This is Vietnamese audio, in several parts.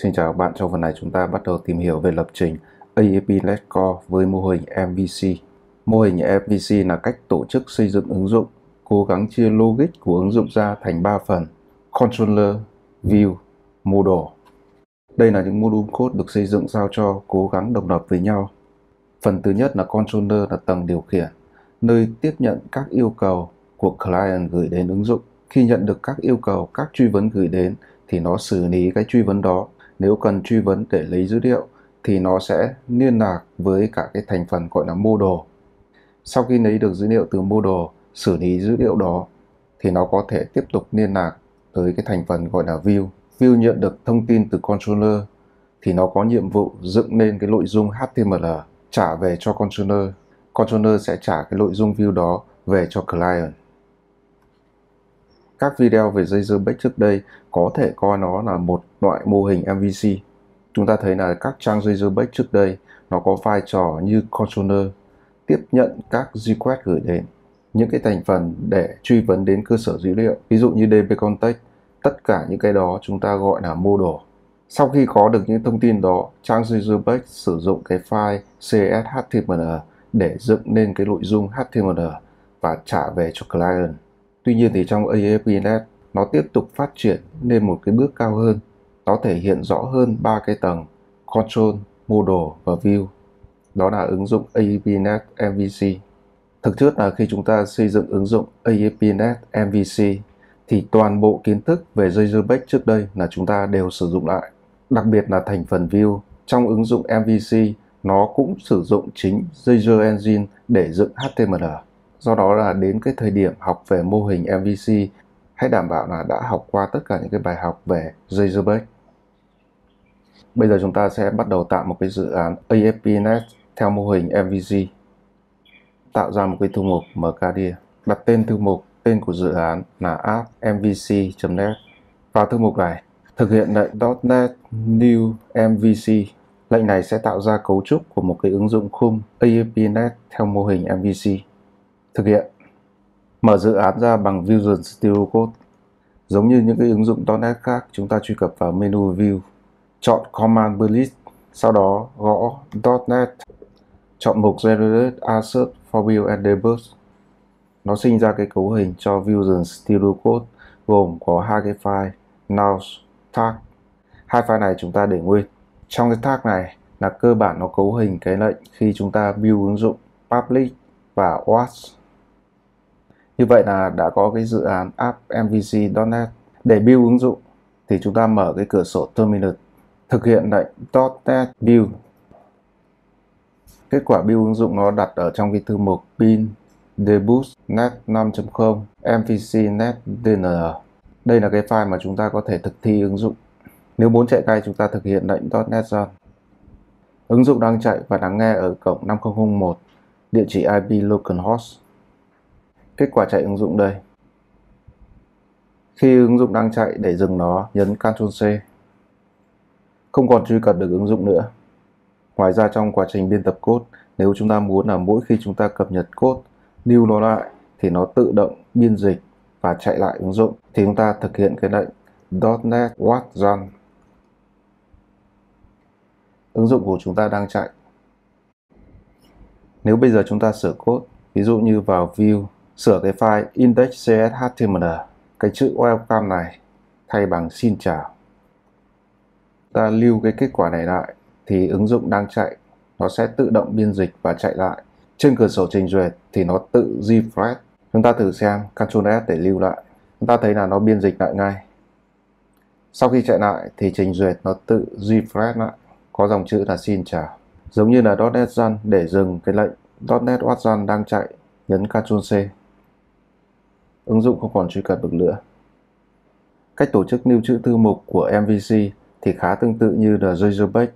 Xin chào các bạn, trong phần này chúng ta bắt đầu tìm hiểu về lập trình AAP Let's Core với mô hình MVC. Mô hình MVC là cách tổ chức xây dựng ứng dụng, cố gắng chia logic của ứng dụng ra thành 3 phần Controller, View, Model. Đây là những module code được xây dựng sao cho cố gắng độc lập với nhau. Phần thứ nhất là Controller là tầng điều khiển, nơi tiếp nhận các yêu cầu của client gửi đến ứng dụng. Khi nhận được các yêu cầu, các truy vấn gửi đến thì nó xử lý cái truy vấn đó nếu cần truy vấn để lấy dữ liệu thì nó sẽ liên lạc với cả cái thành phần gọi là model. Sau khi lấy được dữ liệu từ model, xử lý dữ liệu đó thì nó có thể tiếp tục liên lạc tới cái thành phần gọi là view. View nhận được thông tin từ controller thì nó có nhiệm vụ dựng lên cái nội dung HTML trả về cho controller. Controller sẽ trả cái nội dung view đó về cho client các video về dây dưa bách trước đây có thể coi nó là một loại mô hình MVC. Chúng ta thấy là các trang dây dưa bách trước đây, nó có vai trò như controller, tiếp nhận các request gửi đến, những cái thành phần để truy vấn đến cơ sở dữ liệu. Ví dụ như DB context tất cả những cái đó chúng ta gọi là model sau khi có được những thông tin đó, trang Razorback sử dụng cái file CSHTML để dựng nên cái nội dung HTML và trả về cho client. Tuy nhiên thì trong AAPNet nó tiếp tục phát triển lên một cái bước cao hơn. Nó thể hiện rõ hơn ba cái tầng Control, Model và View. Đó là ứng dụng AAPNet MVC. Thực chất là khi chúng ta xây dựng ứng dụng AAPNet MVC thì toàn bộ kiến thức về Razorback trước đây là chúng ta đều sử dụng lại. Đặc biệt là thành phần View trong ứng dụng MVC nó cũng sử dụng chính Razor Engine để dựng HTML. Do đó là đến cái thời điểm học về mô hình MVC, hãy đảm bảo là đã học qua tất cả những cái bài học về Razorback. Bây giờ chúng ta sẽ bắt đầu tạo một cái dự án ASP.NET theo mô hình MVC. Tạo ra một cái thư mục mkdir. Đặt tên thư mục, tên của dự án là app mvc.net. Vào thư mục này, thực hiện lệnh .NET New MVC. Lệnh này sẽ tạo ra cấu trúc của một cái ứng dụng khung ASP.NET theo mô hình MVC. Thực hiện Mở dự án ra bằng Visual Studio Code. Giống như những cái ứng dụng .NET khác, chúng ta truy cập vào menu View, chọn Command List, sau đó gõ .NET, chọn mục Generate Assert for Build and Debug. Nó sinh ra cái cấu hình cho Visual Studio Code gồm có hai cái file nouse Tag. Hai file này chúng ta để nguyên. Trong cái tag này là cơ bản nó cấu hình cái lệnh khi chúng ta build ứng dụng public và watch như vậy là đã có cái dự án app mvc.net. Để build ứng dụng thì chúng ta mở cái cửa sổ terminal, thực hiện lệnh .net build. Kết quả build ứng dụng nó đặt ở trong cái thư mục pin debug net 5.0 mvc net dnr. Đây là cái file mà chúng ta có thể thực thi ứng dụng. Nếu muốn chạy cay chúng ta thực hiện lệnh .net run. Ứng dụng đang chạy và đang nghe ở cổng 5001, địa chỉ IP localhost Kết quả chạy ứng dụng đây. Khi ứng dụng đang chạy để dừng nó, nhấn Ctrl C. Không còn truy cập được ứng dụng nữa. Ngoài ra trong quá trình biên tập code, nếu chúng ta muốn là mỗi khi chúng ta cập nhật code, lưu nó lại thì nó tự động biên dịch và chạy lại ứng dụng thì chúng ta thực hiện cái lệnh .NET What Run. Ứng dụng của chúng ta đang chạy. Nếu bây giờ chúng ta sửa code, ví dụ như vào View sửa cái file index.cs.html cái chữ welcome này, thay bằng xin chào. Ta lưu cái kết quả này lại, thì ứng dụng đang chạy, nó sẽ tự động biên dịch và chạy lại. Trên cửa sổ trình duyệt thì nó tự refresh. Chúng ta thử xem Ctrl S để lưu lại. Chúng ta thấy là nó biên dịch lại ngay. Sau khi chạy lại thì trình duyệt nó tự refresh lại. Có dòng chữ là xin chào. Giống như là .NET Run để dừng cái lệnh .NET What Run đang chạy, nhấn Ctrl C ứng dụng không còn truy cập được nữa. Cách tổ chức lưu trữ thư mục của MVC thì khá tương tự như The Razorback.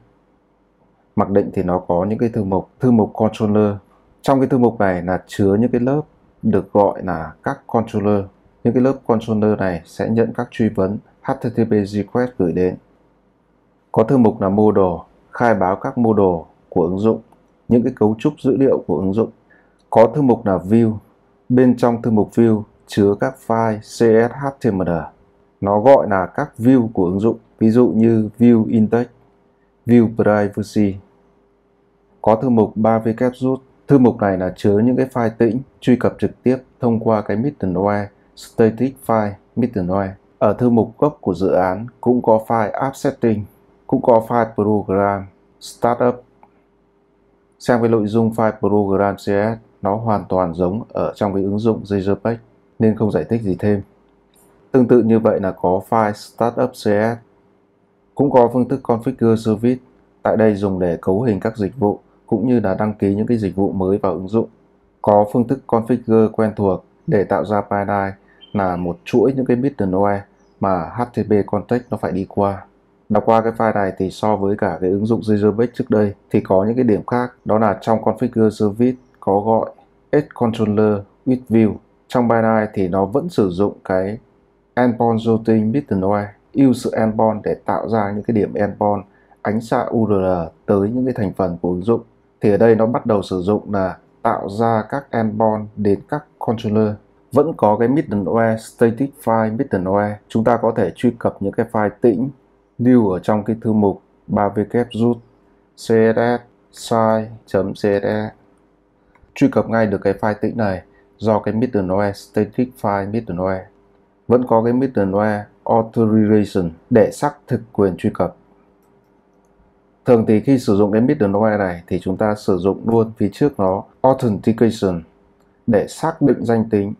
Mặc định thì nó có những cái thư mục, thư mục controller. Trong cái thư mục này là chứa những cái lớp được gọi là các controller. Những cái lớp controller này sẽ nhận các truy vấn HTTP request gửi đến. Có thư mục là model, khai báo các model của ứng dụng, những cái cấu trúc dữ liệu của ứng dụng. Có thư mục là view, bên trong thư mục view chứa các file CSHTML. Nó gọi là các view của ứng dụng. ví dụ như View Index, View Privacy. Có thư mục 3W root. Thư mục này là chứa những cái file tĩnh truy cập trực tiếp thông qua cái middleware static file middleware. Ở thư mục gốc của dự án cũng có file app setting, cũng có file program startup. Xem cái nội dung file program CS nó hoàn toàn giống ở trong cái ứng dụng JavaPage nên không giải thích gì thêm. Tương tự như vậy là có file startup CS. Cũng có phương thức configure service, tại đây dùng để cấu hình các dịch vụ cũng như là đăng ký những cái dịch vụ mới vào ứng dụng. Có phương thức configure quen thuộc để tạo ra pipeline là một chuỗi những cái middleware mà HTTP context nó phải đi qua. Đọc qua cái file này thì so với cả cái ứng dụng Razorback trước đây thì có những cái điểm khác đó là trong configure service có gọi edge controller with view trong binary thì nó vẫn sử dụng cái endpoint routing middleware use endpoint để tạo ra những cái điểm endpoint ánh xạ URL tới những cái thành phần của ứng dụng. Thì ở đây nó bắt đầu sử dụng là tạo ra các endpoint đến các controller. Vẫn có cái middleware static file middleware chúng ta có thể truy cập những cái file tĩnh lưu ở trong cái thư mục 3w root css site.css truy cập ngay được cái file tĩnh này do cái middleware static file middleware vẫn có cái middleware authorization để xác thực quyền truy cập. Thường thì khi sử dụng cái middleware này thì chúng ta sử dụng luôn phía trước nó, authentication, để xác định danh tính.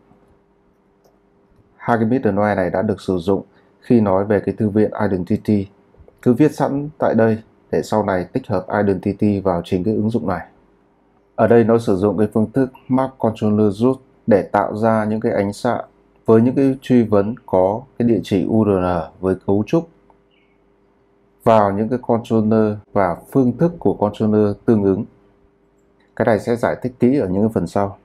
Hai cái middleware này đã được sử dụng khi nói về cái thư viện identity. Cứ viết sẵn tại đây để sau này tích hợp identity vào chính cái ứng dụng này. Ở đây nó sử dụng cái phương thức map controller root để tạo ra những cái ánh xạ với những cái truy vấn có cái địa chỉ URL với cấu trúc vào những cái controller và phương thức của controller tương ứng. Cái này sẽ giải thích kỹ ở những cái phần sau.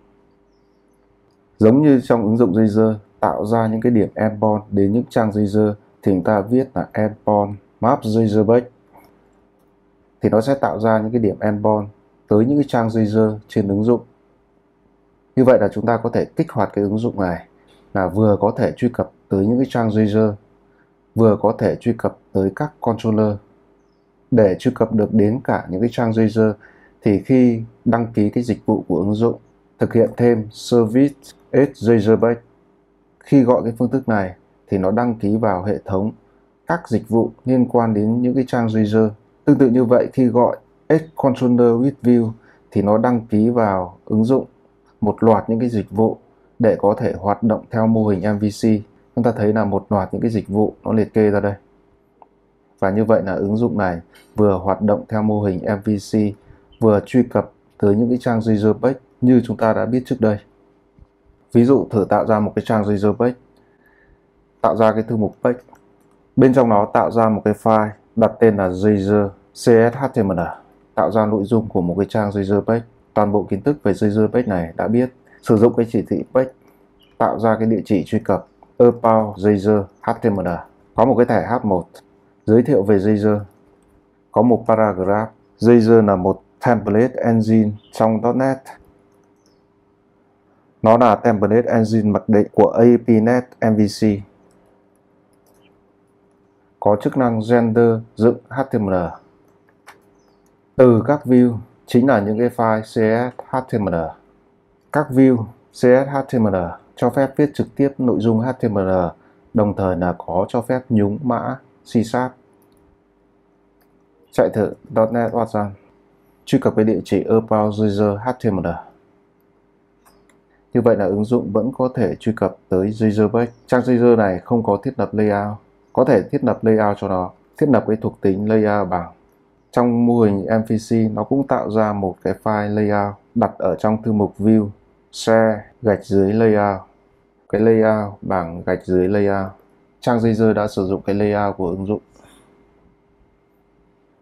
Giống như trong ứng dụng Razer, tạo ra những cái điểm endpoint đến những trang Razer thì chúng ta viết là endpoint map Razer thì nó sẽ tạo ra những cái điểm endpoint tới những cái trang Razer trên ứng dụng. Như vậy là chúng ta có thể kích hoạt cái ứng dụng này là vừa có thể truy cập tới những cái trang Razer, vừa có thể truy cập tới các controller. Để truy cập được đến cả những cái trang Razer thì khi đăng ký cái dịch vụ của ứng dụng, thực hiện thêm service at Razorback khi gọi cái phương thức này thì nó đăng ký vào hệ thống các dịch vụ liên quan đến những cái trang Razer. Tương tự như vậy, khi gọi Edge Controller with View thì nó đăng ký vào ứng dụng một loạt những cái dịch vụ để có thể hoạt động theo mô hình MVC chúng ta thấy là một loạt những cái dịch vụ nó liệt kê ra đây. Và như vậy là ứng dụng này vừa hoạt động theo mô hình MVC vừa truy cập tới những cái trang Razor Page như chúng ta đã biết trước đây. Ví dụ thử tạo ra một cái trang Razor Page tạo ra cái thư mục page bên trong nó tạo ra một cái file đặt tên là Razor CSHTML tạo ra nội dung của một cái trang Razor Page toàn bộ kiến thức về Razor này đã biết. Sử dụng cái chỉ thị page tạo ra cái địa chỉ truy cập about Razor HTML có một cái thẻ H1 giới thiệu về Razor có một paragraph. Razor là một template engine trong .NET. Nó là template engine mặc định của APNet MVC có chức năng render dựng HTML từ các view chính là những cái file CSS HTML các view CSS HTML cho phép viết trực tiếp nội dung HTML đồng thời là có cho phép nhúng mã C Sharp. Chạy thử .NET Watson truy cập cái địa chỉ about user HTML. Như vậy là ứng dụng vẫn có thể truy cập tới Razorback. Trang Razor này không có thiết lập layout, có thể thiết lập layout cho nó, thiết lập cái thuộc tính layout bằng. Trong mô hình MVC nó cũng tạo ra một cái file layout đặt ở trong thư mục view, share, gạch dưới layout. Cái layout bảng gạch dưới layout. Trang Razer đã sử dụng cái layout của ứng dụng.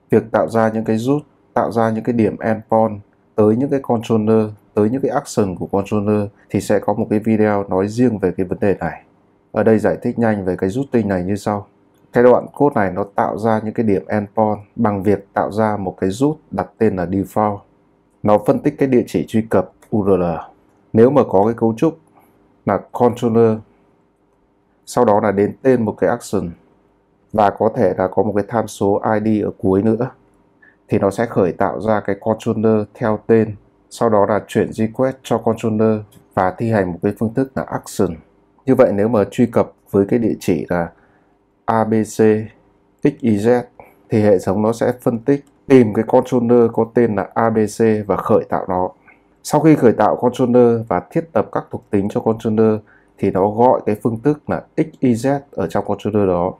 Việc tạo ra những cái rút tạo ra những cái điểm endpoint tới những cái controller tới những cái action của controller thì sẽ có một cái video nói riêng về cái vấn đề này. Ở đây giải thích nhanh về cái routing này như sau cái đoạn code này nó tạo ra những cái điểm endpoint bằng việc tạo ra một cái root đặt tên là default. Nó phân tích cái địa chỉ truy cập URL nếu mà có cái cấu trúc là controller, sau đó là đến tên một cái action và có thể là có một cái tham số ID ở cuối nữa, thì nó sẽ khởi tạo ra cái controller theo tên, sau đó là chuyển request cho controller và thi hành một cái phương thức là action. Như vậy nếu mà truy cập với cái địa chỉ là abc xyz thì hệ thống nó sẽ phân tích, tìm cái controller có tên là abc và khởi tạo nó. Sau khi khởi tạo controller và thiết lập các thuộc tính cho controller thì nó gọi cái phương thức là xyz ở trong controller đó.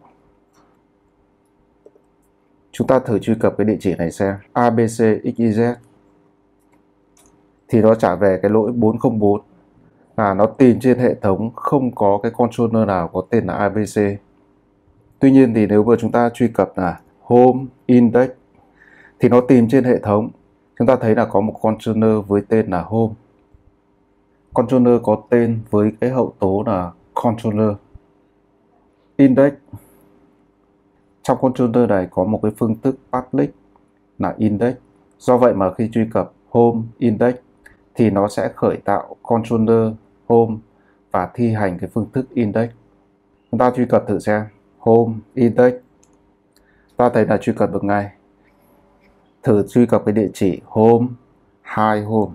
Chúng ta thử truy cập cái địa chỉ này xem. Abcxyz thì nó trả về cái lỗi 404 là nó tìm trên hệ thống không có cái controller nào có tên là abc tuy nhiên thì nếu mà chúng ta truy cập là home index thì nó tìm trên hệ thống. Chúng ta thấy là có một controller với tên là home. Controller có tên với cái hậu tố là controller index. Trong controller này có một cái phương thức public là index. Do vậy mà khi truy cập home index thì nó sẽ khởi tạo controller home và thi hành cái phương thức index. Chúng ta truy cập thử xem home index ta thấy là truy cập được ngay. Thử truy cập cái địa chỉ home hai home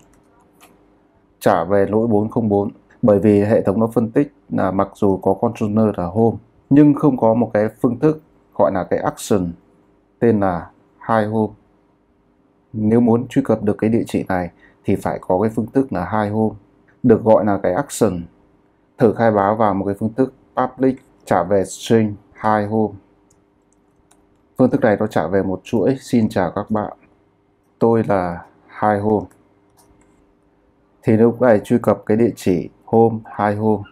trả về lỗi 404 bởi vì hệ thống nó phân tích là mặc dù có controller là home nhưng không có một cái phương thức gọi là cái action, tên là hai home nếu muốn truy cập được cái địa chỉ này thì phải có cái phương thức là hai home được gọi là cái action. Thử khai báo vào một cái phương thức public, trả về string hai hôm. Phương thức này nó trả về một chuỗi. Xin chào các bạn. Tôi là hai hôm. Thì lúc này truy cập cái địa chỉ home hai hôm.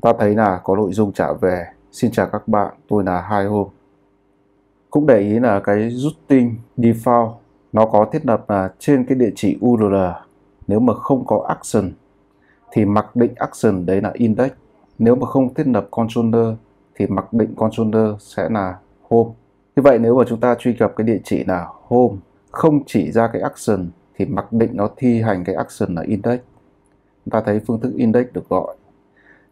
Ta thấy là có nội dung trả về. Xin chào các bạn. Tôi là hai hôm. Cũng để ý là cái routing default nó có thiết lập là trên cái địa chỉ URL nếu mà không có action thì mặc định action đấy là index. Nếu mà không thiết lập controller thì mặc định controller sẽ là home. Như vậy nếu mà chúng ta truy cập cái địa chỉ là home, không chỉ ra cái action, thì mặc định nó thi hành cái action là index. Chúng ta thấy phương thức index được gọi.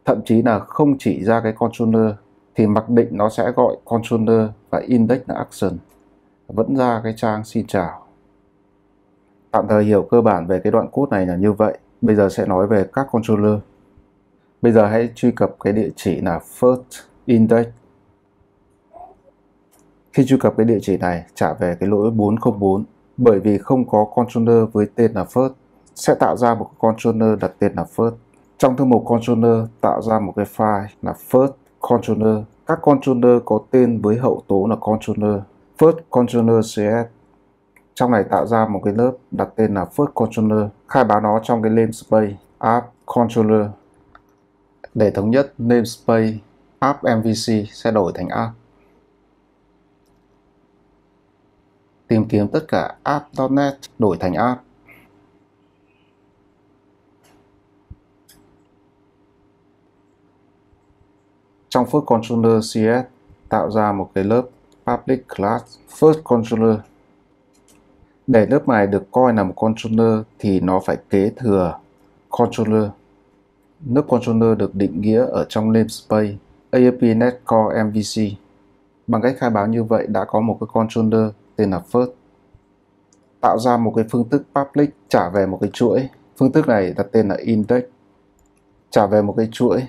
Thậm chí là không chỉ ra cái controller thì mặc định nó sẽ gọi controller và index là action. Vẫn ra cái trang xin chào. Tạm thời hiểu cơ bản về cái đoạn code này là như vậy. Bây giờ sẽ nói về các controller bây giờ hãy truy cập cái địa chỉ là first index. Khi truy cập cái địa chỉ này, trả về cái lỗi 404 bởi vì không có controller với tên là first, sẽ tạo ra một controller đặt tên là first. Trong thư mục controller tạo ra một cái file là first controller. Các controller có tên với hậu tố là controller, first controller cs trong này tạo ra một cái lớp đặt tên là first controller, khai báo nó trong cái namespace, app controller. Để thống nhất namespace app mvc sẽ đổi thành app. Tìm kiếm tất cả app.net đổi thành app. Trong first controller CS tạo ra một cái lớp public class first controller. Để lớp này được coi là một controller thì nó phải kế thừa controller. Lớp controller được định nghĩa ở trong namespace. ASP.NET Core MVC bằng cách khai báo như vậy đã có một cái controller tên là first. Tạo ra một cái phương thức public trả về một cái chuỗi. Phương thức này đặt tên là index. Trả về một cái chuỗi.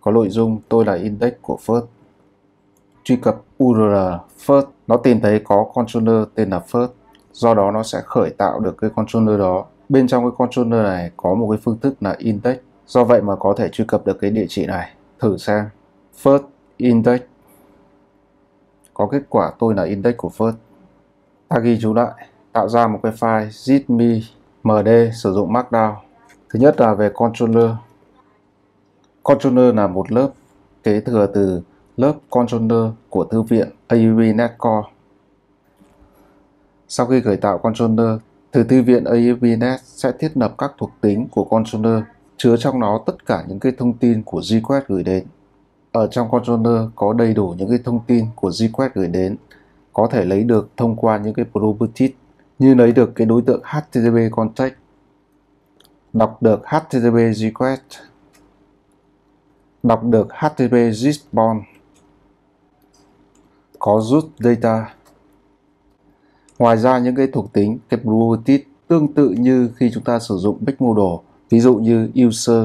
Có nội dung tôi là index của first. Truy cập url first. Nó tìm thấy có controller tên là first. Do đó nó sẽ khởi tạo được cái controller đó. Bên trong cái controller này có một cái phương thức là index. Do vậy mà có thể truy cập được cái địa chỉ này. Thử xem first index. Có kết quả tôi là index của first. Ta ghi chú lại, tạo ra một cái file zipme md sử dụng markdown. Thứ nhất là về controller. Controller là một lớp kế thừa từ lớp controller của thư viện AUV Netcore. Sau khi khởi tạo controller từ thư viện AUB Net sẽ thiết lập các thuộc tính của controller, chứa trong nó tất cả những cái thông tin của request gửi đến ở trong controller có đầy đủ những cái thông tin của request gửi đến. Có thể lấy được thông qua những cái properties. Như lấy được cái đối tượng HTTP context, đọc được HTTP request, đọc được HTTP response, có root data. Ngoài ra những cái thuộc tính cái property tương tự như khi chúng ta sử dụng Big Model, ví dụ như user,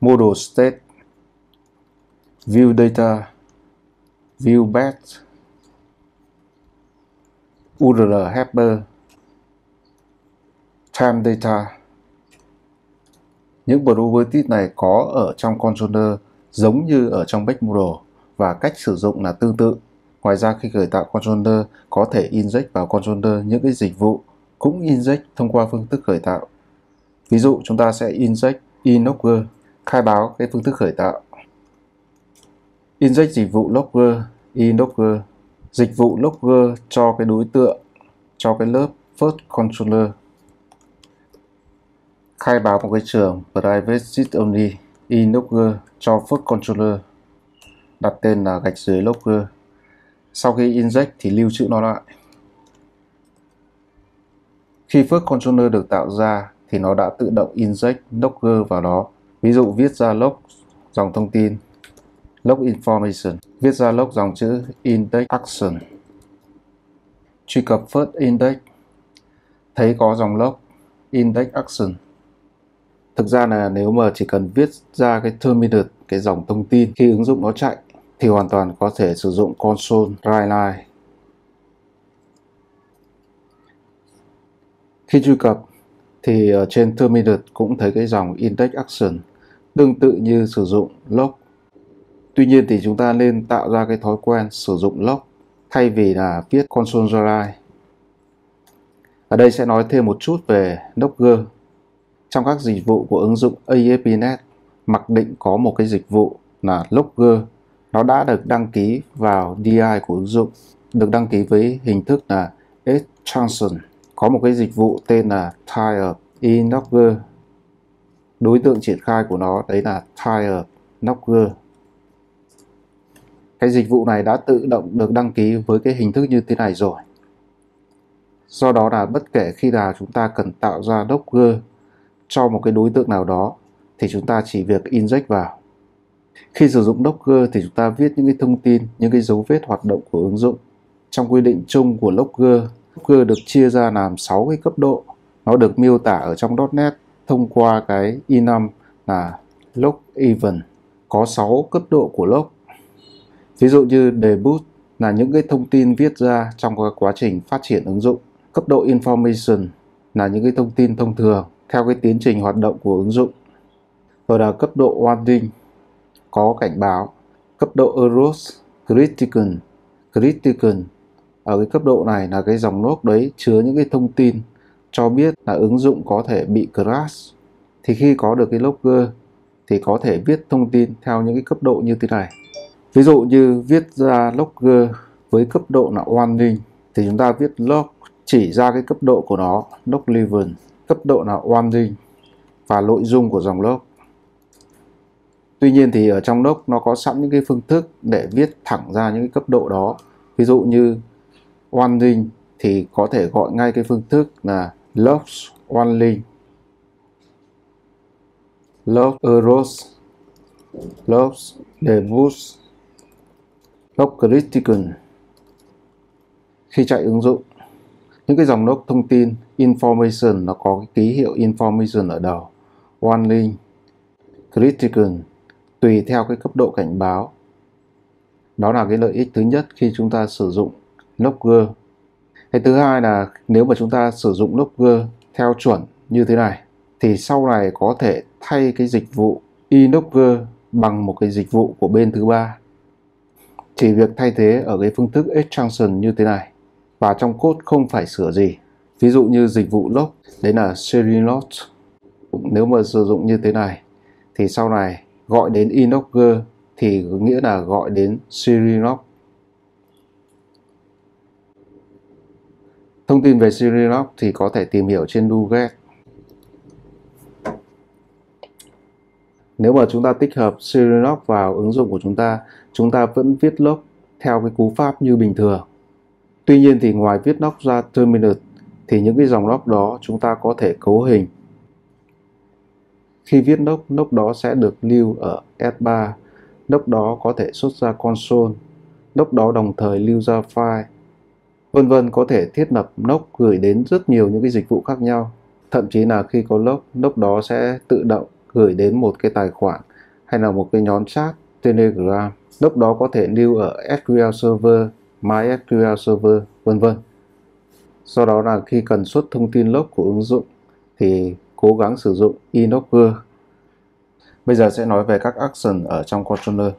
model state, view data, view batch, URL helper time data. Những properties này có ở trong controller giống như ở trong Back Model và cách sử dụng là tương tự. Ngoài ra khi khởi tạo controller có thể inject vào controller những cái dịch vụ cũng inject thông qua phương thức khởi tạo. Ví dụ chúng ta sẽ inject inogger khai báo cái phương thức khởi tạo. Inject dịch vụ logger, inlogger, dịch vụ logger cho cái đối tượng, cho cái lớp first controller. Khai báo một cái trường private seed only, inlogger cho first controller đặt tên là gạch dưới logger. Sau khi inject thì lưu trữ nó lại. Khi first controller được tạo ra thì nó đã tự động inject logger vào đó. Ví dụ viết ra log dòng thông tin log information, viết ra log dòng chữ index action. Truy cập first index thấy có dòng log index action. Thực ra là nếu mà chỉ cần viết ra cái terminal cái dòng thông tin khi ứng dụng nó chạy thì hoàn toàn có thể sử dụng console write line. Khi truy cập thì ở trên terminal cũng thấy cái dòng index action tương tự như sử dụng log. Tuy nhiên thì chúng ta nên tạo ra cái thói quen sử dụng log thay vì là viết console drive. Ở đây sẽ nói thêm một chút về Logger. Trong các dịch vụ của ứng dụng ASP.NET mặc định có một cái dịch vụ là Logger nó đã được đăng ký vào DI của ứng dụng, được đăng ký với hình thức là extension. Có một cái dịch vụ tên là Tire Inlogger. Đối tượng triển khai của nó đấy là Tire Logger. Cái dịch vụ này đã tự động được đăng ký với cái hình thức như thế này rồi. Do đó là bất kể khi nào chúng ta cần tạo ra Docker cho một cái đối tượng nào đó thì chúng ta chỉ việc inject vào khi sử dụng Docker thì chúng ta viết những cái thông tin, những cái dấu vết hoạt động của ứng dụng. Trong quy định chung của Docker, Docker được chia ra làm 6 cái cấp độ. Nó được miêu tả ở trong .NET thông qua cái enum là log event. Có 6 cấp độ của log. Ví dụ như debut là những cái thông tin viết ra trong quá trình phát triển ứng dụng. Cấp độ information là những cái thông tin thông thường theo cái tiến trình hoạt động của ứng dụng. Rồi là cấp độ warning, có cảnh báo cấp độ errors, Critical Critical ở cái cấp độ này là cái dòng log đấy chứa những cái thông tin cho biết là ứng dụng có thể bị crash thì khi có được cái logger thì có thể viết thông tin theo những cái cấp độ như thế này ví dụ như viết ra logger với cấp độ là warning thì chúng ta viết log chỉ ra cái cấp độ của nó log level cấp độ là warning và nội dung của dòng log Tuy nhiên thì ở trong log nó có sẵn những cái phương thức để viết thẳng ra những cái cấp độ đó. Ví dụ như warning thì có thể gọi ngay cái phương thức là logs warning, log errors, logs debug, gốc critical. Khi chạy ứng dụng, những cái dòng lốc thông tin information nó có cái ký hiệu information ở đầu, warning, critical tùy theo cái cấp độ cảnh báo. Đó là cái lợi ích thứ nhất khi chúng ta sử dụng Logger. Cái thứ hai là nếu mà chúng ta sử dụng Logger theo chuẩn như thế này thì sau này có thể thay cái dịch vụ Inogger bằng một cái dịch vụ của bên thứ ba. Chỉ việc thay thế ở cái phương thức extension như thế này và trong code không phải sửa gì. Ví dụ như dịch vụ log, đấy là Serilog. Nếu mà sử dụng như thế này thì sau này gọi đến Inogger thì có nghĩa là gọi đến Syrilog. Thông tin về Syrilog thì có thể tìm hiểu trên Nuget. Nếu mà chúng ta tích hợp Syrilog vào ứng dụng của chúng ta, chúng ta vẫn viết log theo cái cú pháp như bình thường. Tuy nhiên thì ngoài viết log ra terminal thì những cái dòng log đó chúng ta có thể cấu hình khi viết nốc, nốc đó sẽ được lưu ở S3. Nốc đó có thể xuất ra console node đó đồng thời lưu ra file, vân vân có thể thiết lập node gửi đến rất nhiều những cái dịch vụ khác nhau. Thậm chí là khi có log, node đó sẽ tự động gửi đến một cái tài khoản hay là một cái nhóm chat Telegram. Lúc đó có thể lưu ở SQL Server, MySQL Server, vân vân. Sau đó là khi cần xuất thông tin log của ứng dụng thì cố gắng sử dụng Inogger. Bây giờ sẽ nói về các action ở trong controller.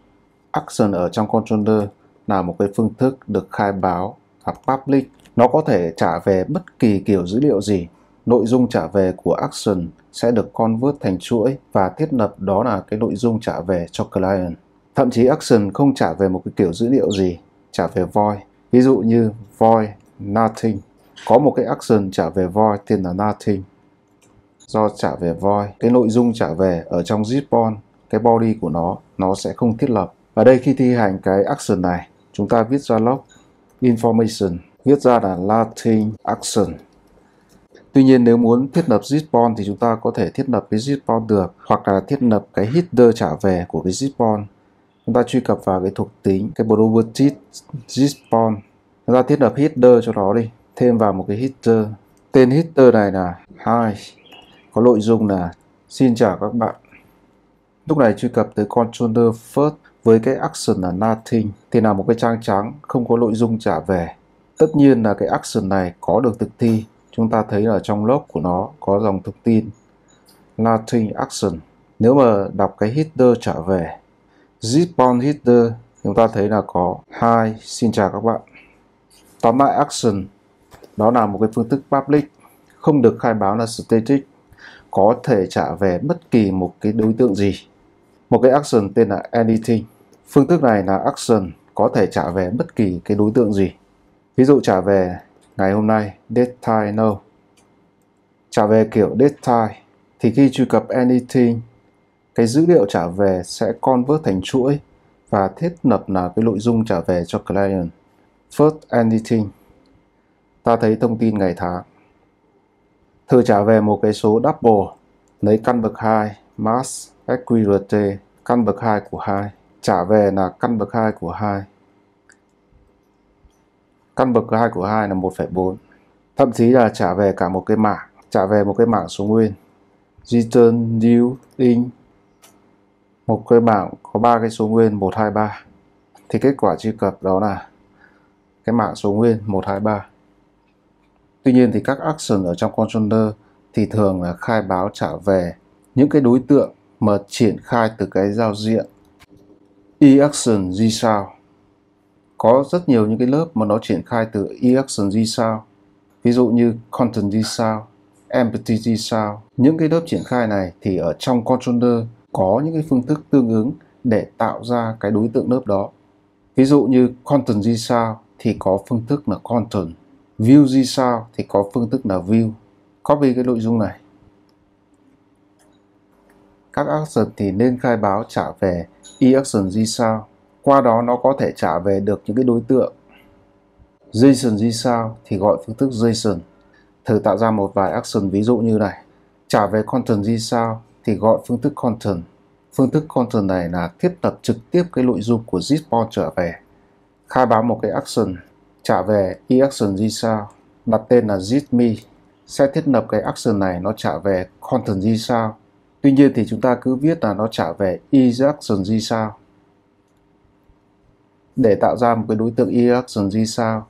Action ở trong controller là một cái phương thức được khai báo là public. Nó có thể trả về bất kỳ kiểu dữ liệu gì. Nội dung trả về của action sẽ được convert thành chuỗi và thiết lập đó là cái nội dung trả về cho client. Thậm chí action không trả về một cái kiểu dữ liệu gì, trả về void. Ví dụ như void nothing. Có một cái action trả về void tên là nothing. Do trả về void, cái nội dung trả về ở trong zipon, cái body của nó, nó sẽ không thiết lập. Ở đây khi thi hành cái action này, chúng ta viết ra log information, viết ra là Latin action. Tuy nhiên nếu muốn thiết lập zipon thì chúng ta có thể thiết lập cái zipon được hoặc là thiết lập cái header trả về của cái zipon Chúng ta truy cập vào cái thuộc tính cái property zip Chúng ta thiết lập header cho nó đi, thêm vào một cái header. Tên header này là hi có nội dung là Xin chào các bạn. Lúc này truy cập tới controller first với cái action là nothing thì là một cái trang trắng không có nội dung trả về. Tất nhiên là cái action này có được thực thi. Chúng ta thấy ở trong log của nó có dòng thông tin nothing action. Nếu mà đọc cái header trả về zip header chúng ta thấy là có hai xin chào các bạn. Tóm lại action, đó là một cái phương thức public, không được khai báo là static, có thể trả về bất kỳ một cái đối tượng gì. Một cái action tên là anything. Phương thức này là action, có thể trả về bất kỳ cái đối tượng gì. Ví dụ trả về ngày hôm nay, date time no. Trả về kiểu date time, thì khi truy cập anything cái dữ liệu trả về sẽ convert thành chuỗi và thiết lập là cái nội dung trả về cho client. First anything. Ta thấy thông tin ngày tháng Thử trả về một cái số double, lấy căn bậc 2, mass, eqrt, căn bậc 2 của 2, trả về là căn bậc 2 của 2. Căn bậc 2 của 2 là 1,4. Thậm chí là trả về cả một cái mảng, trả về một cái mảng số nguyên. Return new in một cái bảng có ba cái số nguyên 123 thì kết quả truy cập đó là cái mạng số nguyên 123 Tuy nhiên thì các action ở trong controller thì thường là khai báo trả về những cái đối tượng mà triển khai từ cái giao diện e-action gì sao. Có rất nhiều những cái lớp mà nó triển khai từ e-action gì sao. Ví dụ như content gì sao empty gì sao. Những cái lớp triển khai này thì ở trong controller có những cái phương thức tương ứng để tạo ra cái đối tượng lớp đó. Ví dụ như content gì sao thì có phương thức là content, view gì sao thì có phương thức là view. Copy cái nội dung này. Các action thì nên khai báo trả về e-action gì sao, qua đó nó có thể trả về được những cái đối tượng. JSON gì sao thì gọi phương thức JSON. Thử tạo ra một vài action ví dụ như này. Trả về content gì sao thì gọi phương thức content phương thức content này là thiết lập trực tiếp cái nội dung của zip trở về khai báo một cái action trả về e-action gì sao đặt tên là zipme, sẽ thiết lập cái action này nó trả về content gì sao. Tuy nhiên thì chúng ta cứ viết là nó trả về e-action gì sao. Để tạo ra một cái đối tượng e-action gì sao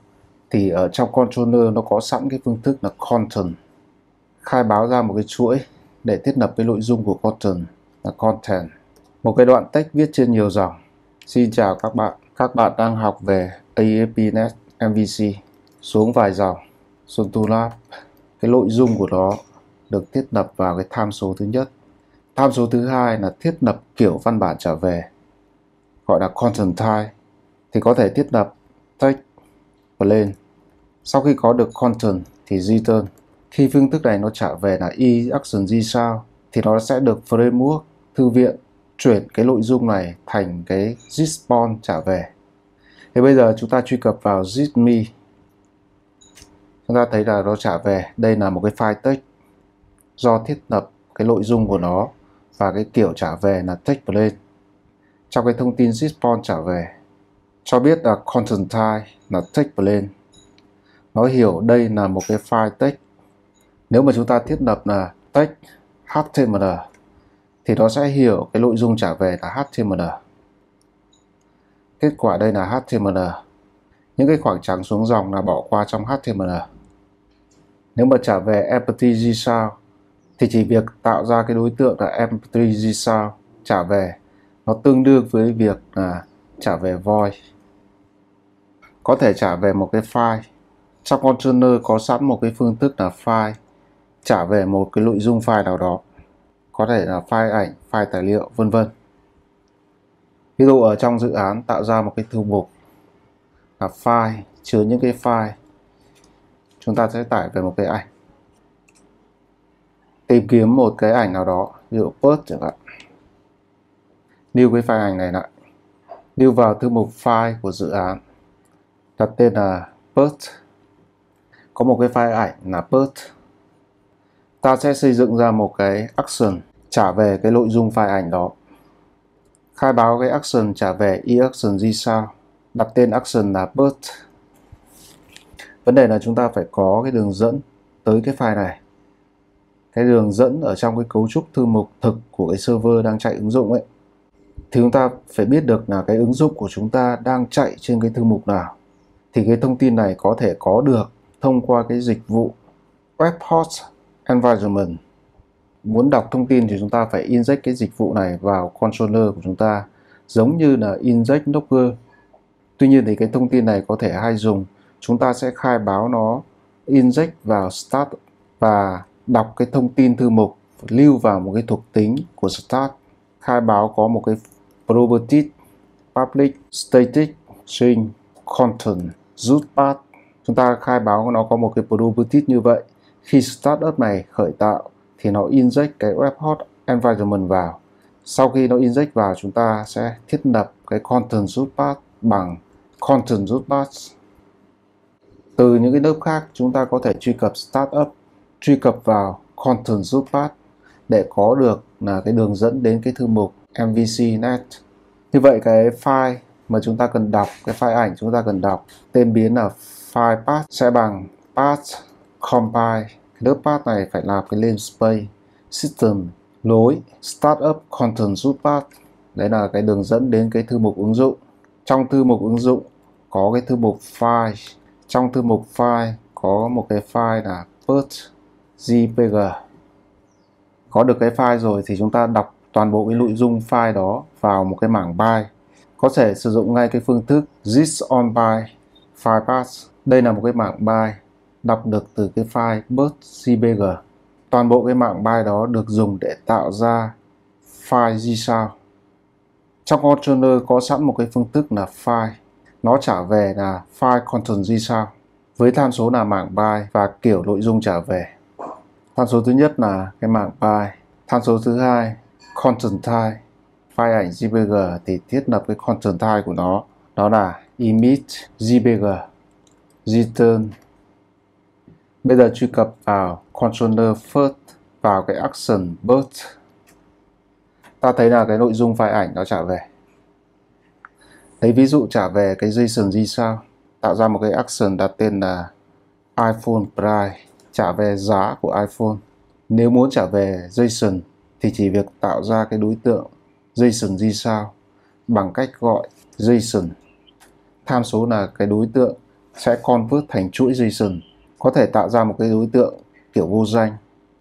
thì ở trong controller nó có sẵn cái phương thức là content khai báo ra một cái chuỗi để thiết lập cái nội dung của content là content. Một cái đoạn text viết trên nhiều dòng. Xin chào các bạn. Các bạn đang học về ASP.NET MVC xuống vài dòng. Sontulab cái nội dung của nó được thiết lập vào cái tham số thứ nhất. Tham số thứ hai là thiết lập kiểu văn bản trở về, gọi là content type. Thì có thể thiết lập text plain sau khi có được content thì return khi phương thức này nó trả về là e action gì sao, thì nó sẽ được framework, thư viện, chuyển cái nội dung này thành cái response trả về. Thì bây giờ chúng ta truy cập vào zip.me chúng ta thấy là nó trả về. Đây là một cái file text do thiết lập cái nội dung của nó và cái kiểu trả về là text plain. Trong cái thông tin response trả về, cho biết là content type là text plain. Nó hiểu đây là một cái file text nếu mà chúng ta thiết lập là text HTML, thì nó sẽ hiểu cái nội dung trả về là HTML. Kết quả đây là HTML. Những cái khoảng trắng xuống dòng là bỏ qua trong HTML. Nếu mà trả về empty JSON thì chỉ việc tạo ra cái đối tượng là empty JSON trả về, nó tương đương với việc là trả về void. Có thể trả về một cái file. Trong container có sẵn một cái phương thức là file trả về một cái nội dung file nào đó, có thể là file ảnh, file tài liệu, vân vân. Ví dụ ở trong dự án tạo ra một cái thư mục là file, chứa những cái file, chúng ta sẽ tải về một cái ảnh. Tìm kiếm một cái ảnh nào đó, ví dụ post chẳng hạn. Lưu cái file ảnh này lại. Lưu vào thư mục file của dự án, đặt tên là post có một cái file ảnh là post ta sẽ xây dựng ra một cái action trả về cái nội dung file ảnh đó. Khai báo cái action trả về e-action gì sao, đặt tên action là birth. Vấn đề là chúng ta phải có cái đường dẫn tới cái file này. Cái đường dẫn ở trong cái cấu trúc thư mục thực của cái server đang chạy ứng dụng ấy, thì chúng ta phải biết được là cái ứng dụng của chúng ta đang chạy trên cái thư mục nào. Thì cái thông tin này có thể có được thông qua cái dịch vụ web host environment. Muốn đọc thông tin thì chúng ta phải inject cái dịch vụ này vào controller của chúng ta, giống như là inject Docker. Tuy nhiên thì cái thông tin này có thể hay dùng. Chúng ta sẽ khai báo nó, inject vào start và đọc cái thông tin thư mục, lưu vào một cái thuộc tính của start. Khai báo có một cái property public static string content, root path. Chúng ta khai báo nó có một cái property như vậy khi startup này khởi tạo thì nó inject cái web host environment vào. Sau khi nó inject vào, chúng ta sẽ thiết lập cái content root path bằng content root path từ những cái lớp khác, chúng ta có thể truy cập startup, truy cập vào content root path để có được là cái đường dẫn đến cái thư mục MVC net. Như vậy, cái file mà chúng ta cần đọc, cái file ảnh chúng ta cần đọc, tên biến là file path, sẽ bằng path compile lớp path này phải làm cái namespace system, lối, startup, content, root path. Đấy là cái đường dẫn đến cái thư mục ứng dụng. Trong thư mục ứng dụng có cái thư mục file. Trong thư mục file có một cái file là put jpg có được cái file rồi thì chúng ta đọc toàn bộ cái nội dung file đó vào một cái mảng byte có thể sử dụng ngay cái phương thức this on byte file path. Đây là một cái mảng byte đọc được từ cái file bus.jpg toàn bộ cái mạng byte đó được dùng để tạo ra file JSON trong controller có sẵn một cái phương thức là file. Nó trả về là file content JSON với tham số là mảng byte và kiểu nội dung trả về. Tham số thứ nhất là cái mảng byte tham số thứ hai, content type. File ảnh JPG thì thiết lập cái content type của nó. Đó là image JPG return bây giờ truy cập vào controller first, vào cái action birth ta thấy là cái nội dung file ảnh nó trả về. Lấy ví dụ trả về cái JSON gì sao? Tạo ra một cái action đặt tên là iPhone price trả về giá của iPhone. Nếu muốn trả về JSON thì chỉ việc tạo ra cái đối tượng JSON gì sao? Bằng cách gọi JSON. Tham số là cái đối tượng sẽ convert thành chuỗi JSON có thể tạo ra một cái đối tượng kiểu vô danh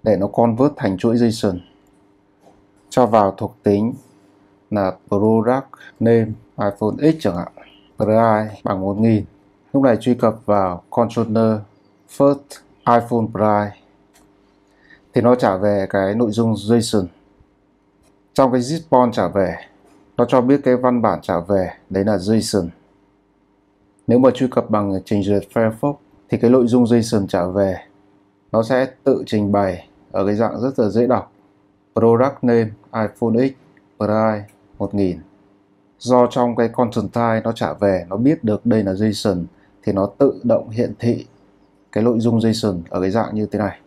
để nó convert thành chuỗi JSON cho vào thuộc tính là product name, iPhone X chẳng hạn price bằng 1000 lúc này truy cập vào controller first iPhone price thì nó trả về cái nội dung JSON trong cái zipon trả về, nó cho biết cái văn bản trả về, đấy là JSON nếu mà truy cập bằng trình duyệt Firefox thì cái nội dung JSON trả về nó sẽ tự trình bày ở cái dạng rất là dễ đọc. Product name iPhone X price 1000 do trong cái content type nó trả về nó biết được đây là JSON thì nó tự động hiện thị cái nội dung JSON ở cái dạng như thế này.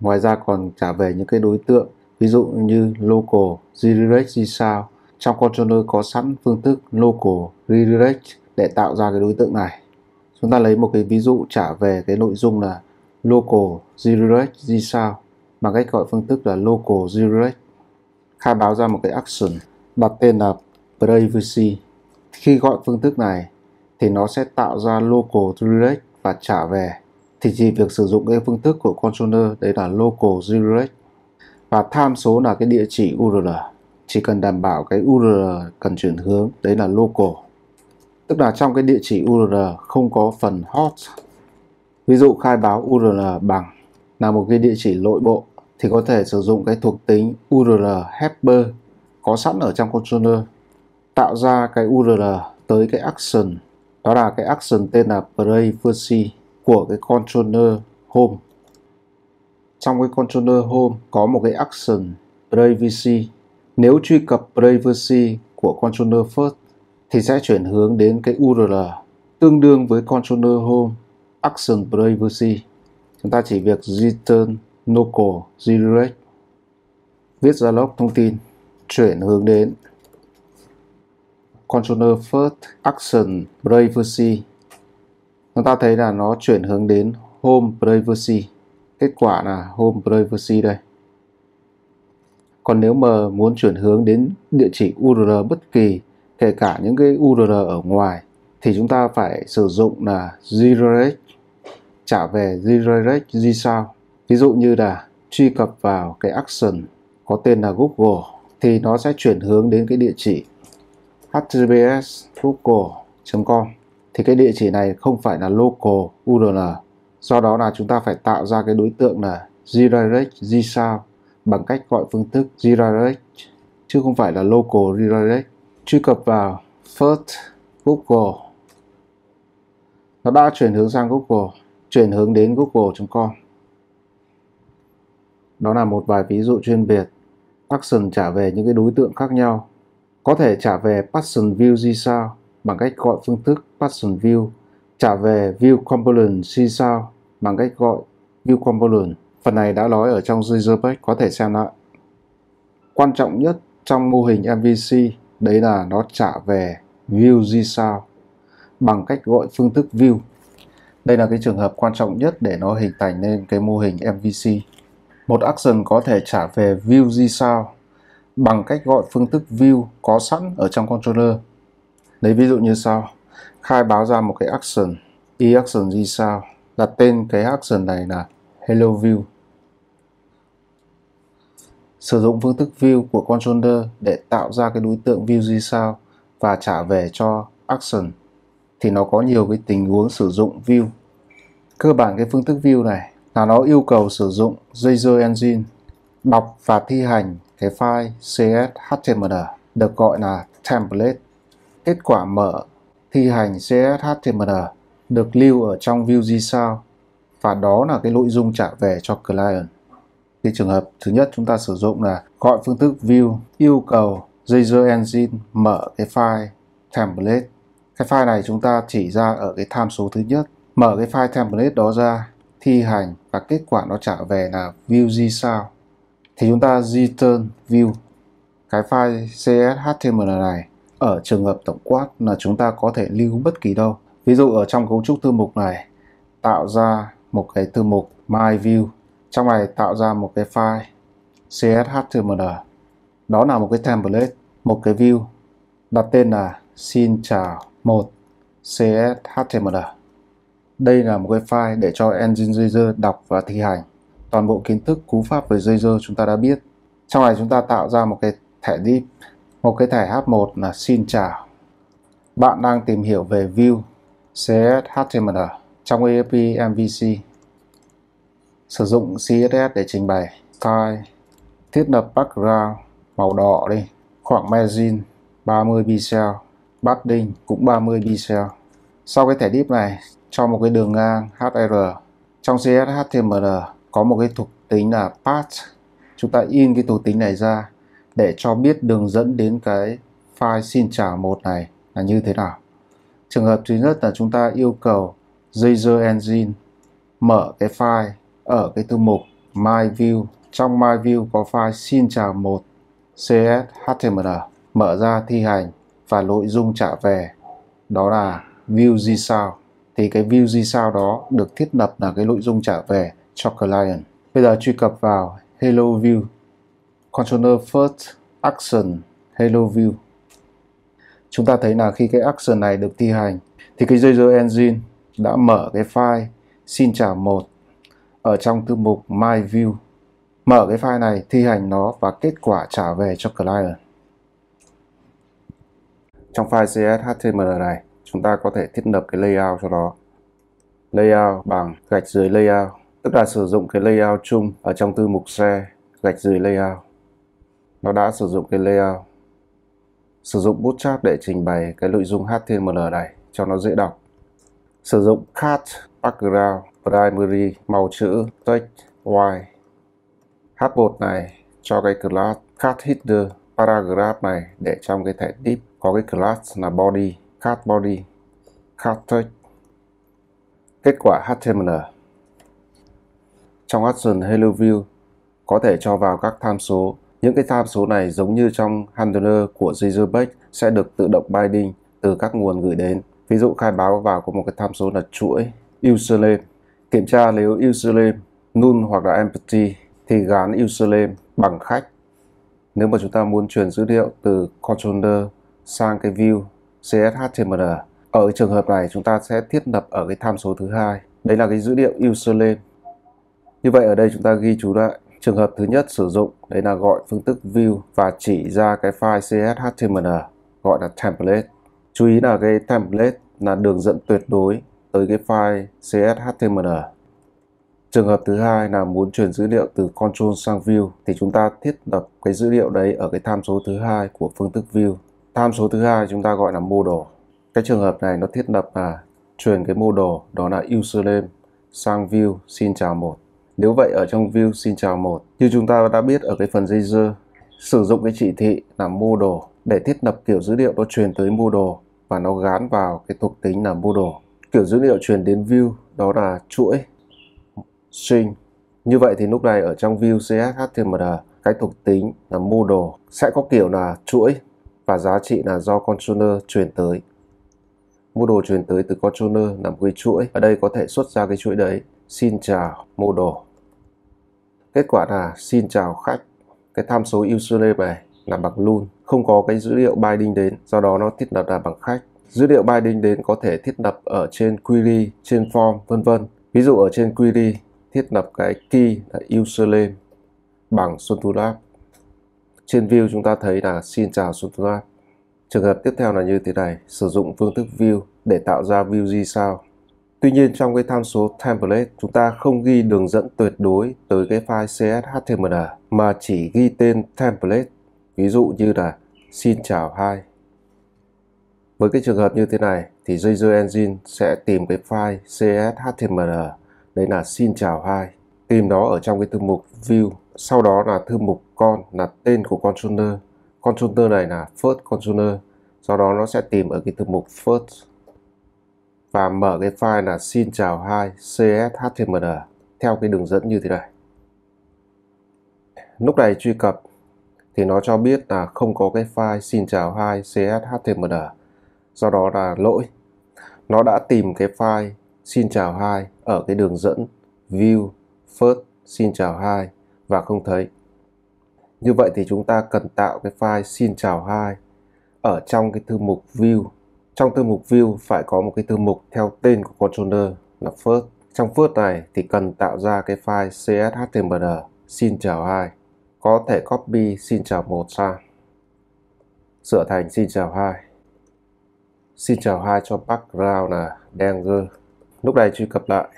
Ngoài ra còn trả về những cái đối tượng ví dụ như local, direct, sao? Trong controller có sẵn phương thức local redirect để tạo ra cái đối tượng này. Chúng ta lấy một cái ví dụ trả về cái nội dung là local redirect gì sao, bằng cách gọi phương thức là local redirect khai báo ra một cái action đặt tên là privacy. Khi gọi phương thức này thì nó sẽ tạo ra local redirect và trả về. Thì chỉ việc sử dụng cái phương thức của controller, đấy là local redirect và tham số là cái địa chỉ URL chỉ cần đảm bảo cái URL cần chuyển hướng, đấy là local tức là trong cái địa chỉ URL không có phần hot. Ví dụ khai báo URL bằng là một cái địa chỉ nội bộ thì có thể sử dụng cái thuộc tính URL helper có sẵn ở trong controller, tạo ra cái URL tới cái action. Đó là cái action tên là privacy của cái controller home. Trong cái controller home có một cái action privacy. Nếu truy cập privacy của controller first thì sẽ chuyển hướng đến cái URL tương đương với controller home action privacy. Chúng ta chỉ việc return local redirect viết ra log thông tin, chuyển hướng đến controller first action privacy. Chúng ta thấy là nó chuyển hướng đến home privacy. Kết quả là home privacy đây. Còn nếu mà muốn chuyển hướng đến địa chỉ URL bất kỳ kể cả những cái URL ở ngoài, thì chúng ta phải sử dụng là redirect trả về redirect gì sao. Ví dụ như là truy cập vào cái action có tên là Google, thì nó sẽ chuyển hướng đến cái địa chỉ https google.com thì cái địa chỉ này không phải là local URL do đó là chúng ta phải tạo ra cái đối tượng là redirect gì sao bằng cách gọi phương thức redirect chứ không phải là local redirect truy cập vào first google. Nó đã chuyển hướng sang google, chuyển hướng đến google.com đó là một vài ví dụ chuyên biệt. Action trả về những cái đối tượng khác nhau. Có thể trả về passion view gì sao bằng cách gọi phương thức passion view. Trả về view component gì sao bằng cách gọi view component. Phần này đã nói ở trong Razorback có thể xem lại. Quan trọng nhất trong mô hình MVC đấy là nó trả về view gì sao bằng cách gọi phương thức view đây là cái trường hợp quan trọng nhất để nó hình thành nên cái mô hình MVC một action có thể trả về view gì sao bằng cách gọi phương thức view có sẵn ở trong controller. Lấy ví dụ như sau. Khai báo ra một cái action, e action gì sao, đặt tên cái action này là hello view. Sử dụng phương thức view của controller để tạo ra cái đối tượng view gì sao và trả về cho action, thì nó có nhiều cái tình huống sử dụng view. Cơ bản cái phương thức view này là nó yêu cầu sử dụng Razor Engine, đọc và thi hành cái file CSHTML được gọi là template. Kết quả mở, thi hành CSHTML được lưu ở trong view sao và đó là cái nội dung trả về cho client. Cái trường hợp thứ nhất chúng ta sử dụng là gọi phương thức view, yêu cầu Razor Engine mở cái file template. Cái file này chúng ta chỉ ra ở cái tham số thứ nhất. Mở cái file template đó ra, thi hành và kết quả nó trả về là view g sao thì chúng ta return view cái file CSHTML này, ở trường hợp tổng quát là chúng ta có thể lưu bất kỳ đâu ví dụ ở trong cấu trúc thư mục này, tạo ra một cái thư mục my view trong này tạo ra một cái file CSHTML đó là một cái template một cái view đặt tên là xin chào một CSHTML đây là một cái file để cho Engine Jaeger đọc và thi hành. Toàn bộ kiến thức cú pháp về Jaeger chúng ta đã biết. Trong này chúng ta tạo ra một cái thẻ div, một cái thẻ H1 là xin chào. Bạn đang tìm hiểu về view .cshtml trong AFP MVC. Sử dụng CSS để trình bày style, thiết lập background màu đỏ đi, khoảng margin 30 pixel, padding cũng 30 pixel. Sau cái thẻ div này, cho một cái đường ngang HR trong CSS HTML có một cái thuộc tính là path chúng ta in cái thuộc tính này ra để cho biết đường dẫn đến cái file xin chào một này là như thế nào. Trường hợp thứ nhất là chúng ta yêu cầu JSON Engine mở cái file ở cái thư mục My View, trong My View có file xin chào một cshtml mở ra thi hành và nội dung trả về. Đó là view GSound thì cái view GSound đó được thiết lập là cái nội dung trả về cho client. Bây giờ truy cập vào Hello View. Controller First, Action, Hello View. Chúng ta thấy là khi cái action này được thi hành, thì cái Jazz Engine đã mở cái file xin chào một ở trong thư mục My View, mở cái file này, thi hành nó và kết quả trả về cho client. Trong file CSHTML này, chúng ta có thể thiết lập cái layout cho nó. Layout bằng gạch dưới layout, tức là sử dụng cái layout chung ở trong thư mục xe gạch dưới layout. Nó đã sử dụng cái layout. Sử dụng Bootstrap để trình bày cái nội dung HTML này cho nó dễ đọc. Sử dụng cat background primary màu chữ text white h1 này, cho cái class cat header paragraph này, để trong cái thẻ div có cái class là body cat body cat text kết quả HTML trong action Hello View, có thể cho vào các tham số những cái tham số này giống như trong handler của Razorback sẽ được tự động binding từ các nguồn gửi đến. Ví dụ khai báo vào có một cái tham số là chuỗi username. Kiểm tra nếu username null hoặc là empty thì gán username bằng khách. Nếu mà chúng ta muốn truyền dữ liệu từ controller sang cái view CSHTML ở trường hợp này chúng ta sẽ thiết lập ở cái tham số thứ hai. Đấy là cái dữ liệu username. Như vậy ở đây chúng ta ghi chú lại Trường hợp thứ nhất sử dụng, đấy là gọi phương thức view và chỉ ra cái file CSHTML gọi là template. Chú ý là cái template là đường dẫn tuyệt đối tới cái file CSHTML. Trường hợp thứ hai là muốn truyền dữ liệu từ control sang view thì chúng ta thiết lập cái dữ liệu đấy ở cái tham số thứ hai của phương thức view. Tham số thứ hai chúng ta gọi là model. Cái trường hợp này nó thiết lập là truyền cái model đó là username sang view xin chào một nếu vậy ở trong view xin chào một, như chúng ta đã biết ở cái phần dây sử dụng cái chỉ thị là model để thiết lập kiểu dữ liệu nó truyền tới model và nó gán vào cái thuộc tính là model. Kiểu dữ liệu truyền đến view đó là chuỗi string. Như vậy thì lúc này ở trong view CSHTML cái thuộc tính là model sẽ có kiểu là chuỗi và giá trị là do controller truyền tới. Model truyền tới từ controller là một cái chuỗi. Ở đây có thể xuất ra cái chuỗi đấy. Xin chào model. Kết quả là xin chào khách. Cái tham số username này là bằng luôn, không có cái dữ liệu binding đến, do đó nó thiết lập là bằng khách. Dữ liệu binding đến có thể thiết lập ở trên query, trên form, vân vân. Ví dụ ở trên query thiết lập cái key là username bằng Xuân Trên view chúng ta thấy là xin chào Xuân Trường hợp tiếp theo là như thế này, sử dụng phương thức view để tạo ra view gì sao. Tuy nhiên trong cái tham số template chúng ta không ghi đường dẫn tuyệt đối tới cái file CSHTML mà chỉ ghi tên template. Ví dụ như là xin chào hai. Với cái trường hợp như thế này, thì JJ Engine sẽ tìm cái file CSHTML đấy là xin chào hai. Tìm nó ở trong cái thư mục view. Sau đó là thư mục con, là tên của controller. Controller này là first controller. Sau đó nó sẽ tìm ở cái thư mục first và mở cái file là xin chào hai cshtml theo cái đường dẫn như thế này. Lúc này truy cập, thì nó cho biết là không có cái file xin chào hai cshtml do đó là lỗi. Nó đã tìm cái file, xin chào hai, ở cái đường dẫn, view, first, xin chào hai, và không thấy. Như vậy thì chúng ta cần tạo cái file xin chào hai ở trong cái thư mục view trong thư mục view phải có một cái thư mục theo tên của controller là first. Trong first này thì cần tạo ra cái file cshtml xin chào hai. Có thể copy, xin chào một sang. Sửa thành xin chào hai. Xin chào hai cho background là Danger. Lúc này truy cập lại,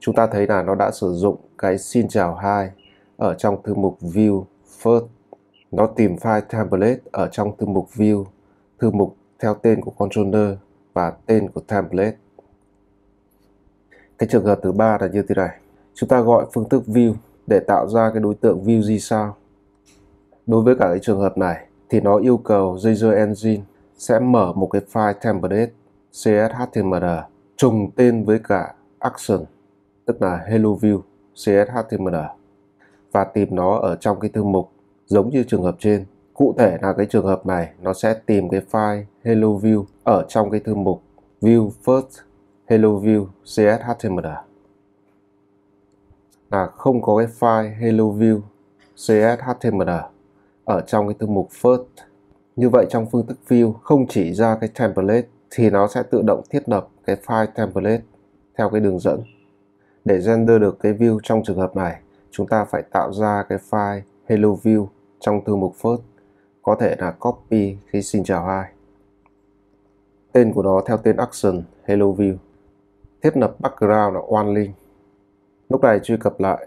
chúng ta thấy là nó đã sử dụng cái xin chào hai ở trong thư mục view first. Nó tìm file template ở trong thư mục view, thư mục theo tên của controller và tên của template. Cái trường hợp thứ ba là như thế này. Chúng ta gọi phương thức view để tạo ra cái đối tượng view gì sao. Đối với cả cái trường hợp này thì nó yêu cầu Jazz Engine sẽ mở một cái file template CSHTML trùng tên với cả action, tức là hello view CSHTML và tìm nó ở trong cái thư mục. Giống như trường hợp trên, Cụ thể là cái trường hợp này, nó sẽ tìm cái file hello view ở trong cái thư mục. View first, hello view cshtml là không có cái file hello view cshtml ở trong cái thư mục first. Như vậy trong phương thức view không chỉ ra cái template thì nó sẽ tự động thiết lập cái file template theo cái đường dẫn. Để render được cái view trong trường hợp này, chúng ta phải tạo ra cái file hello view trong thư mục first, có thể là copy cái xin chào hai. Tên của nó theo tên action hello view. Thiết lập background là one link. Lúc này truy cập lại.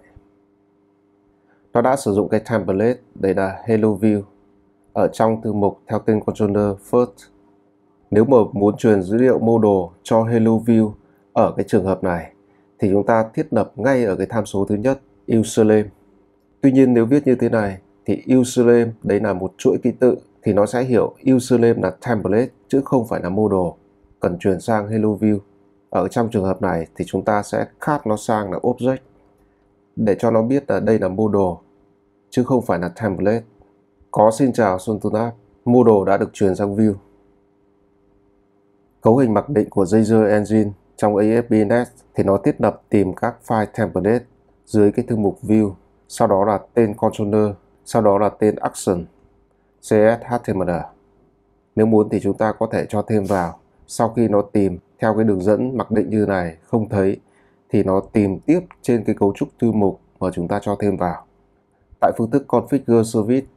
Nó đã sử dụng cái template đây là hello view ở trong thư mục theo tên controller first. Nếu mà muốn truyền dữ liệu model cho hello view ở cái trường hợp này, thì chúng ta thiết lập ngay ở cái tham số thứ nhất username. Tuy nhiên nếu viết như thế này, thì username đấy là một chuỗi ký tự, thì nó sẽ hiểu username là template, chứ không phải là model cần truyền sang hello view. Ở trong trường hợp này thì chúng ta sẽ cast nó sang là object, để cho nó biết là đây là model chứ không phải là template. Có xin chào Xuân Tuấn Áp, mua đồ đã được truyền sang view. Cấu hình mặc định của Jazz Engine trong ASP.NET thì nó thiết lập tìm các file template dưới cái thư mục view, sau đó là tên controller, sau đó là tên action, CSHTML. Nếu muốn thì chúng ta có thể cho thêm vào. Sau khi nó tìm theo cái đường dẫn mặc định như này không thấy thì nó tìm tiếp trên cái cấu trúc thư mục mà chúng ta cho thêm vào. Tại phương thức configure service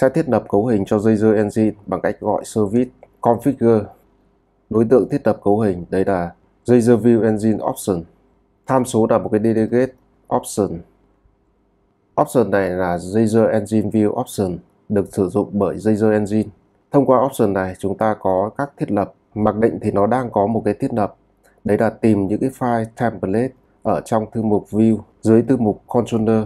sẽ thiết lập cấu hình cho Jazz Engine bằng cách gọi service configure. Đối tượng thiết lập cấu hình đấy là Jazz View Engine Option. Tham số là một cái delegate option. Option này là Jazz Engine View Option được sử dụng bởi Jazz Engine. Thông qua option này chúng ta có các thiết lập. Mặc định thì nó đang có một cái thiết lập. Đấy là tìm những cái file template ở trong thư mục View dưới thư mục Controller.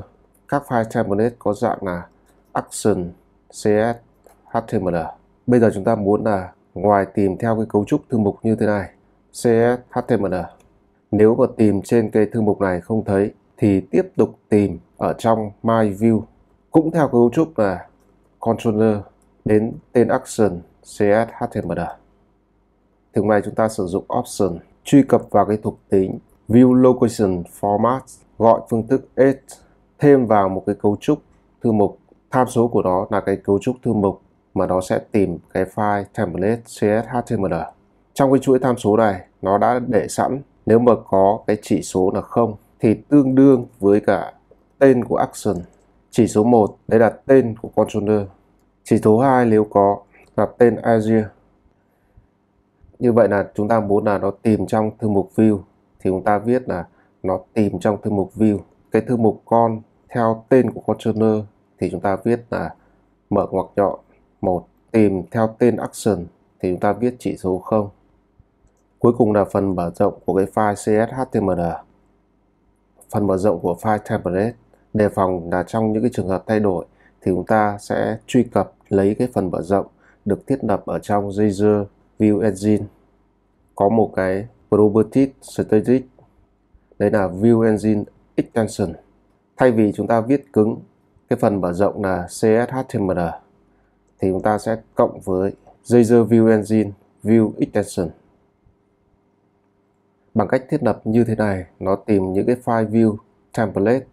Các file template có dạng là action, CSS html. Bây giờ chúng ta muốn là ngoài tìm theo cái cấu trúc thư mục như thế này, CSS html. Nếu mà tìm trên cái thư mục này không thấy thì tiếp tục tìm ở trong My View cũng theo cấu trúc là controller đến tên action CSHTML. Thường này chúng ta sử dụng option truy cập vào cái thuộc tính view location format gọi phương thức edge thêm vào một cái cấu trúc thư mục tham số của nó là cái cấu trúc thư mục mà nó sẽ tìm cái file template CSHTML. Trong cái chuỗi tham số này, nó đã để sẵn, nếu mà có cái chỉ số là không, thì tương đương với cả tên của action. Chỉ số 1 đấy là tên của controller. Chỉ số 2 nếu có là tên Azure. Như vậy là chúng ta muốn là nó tìm trong thư mục view, thì chúng ta viết là nó tìm trong thư mục view. Cái thư mục con theo tên của controller thì chúng ta viết là mở ngoặc nhọn một, tìm theo tên action thì chúng ta viết chỉ số 0. Cuối cùng là phần mở rộng của cái file CSHTML phần mở rộng của file template đề phòng là trong những cái trường hợp thay đổi thì chúng ta sẽ truy cập lấy cái phần mở rộng được thiết lập ở trong Jazz View Engine. Có một cái property static đấy là View Engine Extension. Thay vì chúng ta viết cứng cái phần mở rộng là CSHTML thì chúng ta sẽ cộng với Jazz View Engine, View Extension. Bằng cách thiết lập như thế này, nó tìm những cái file view template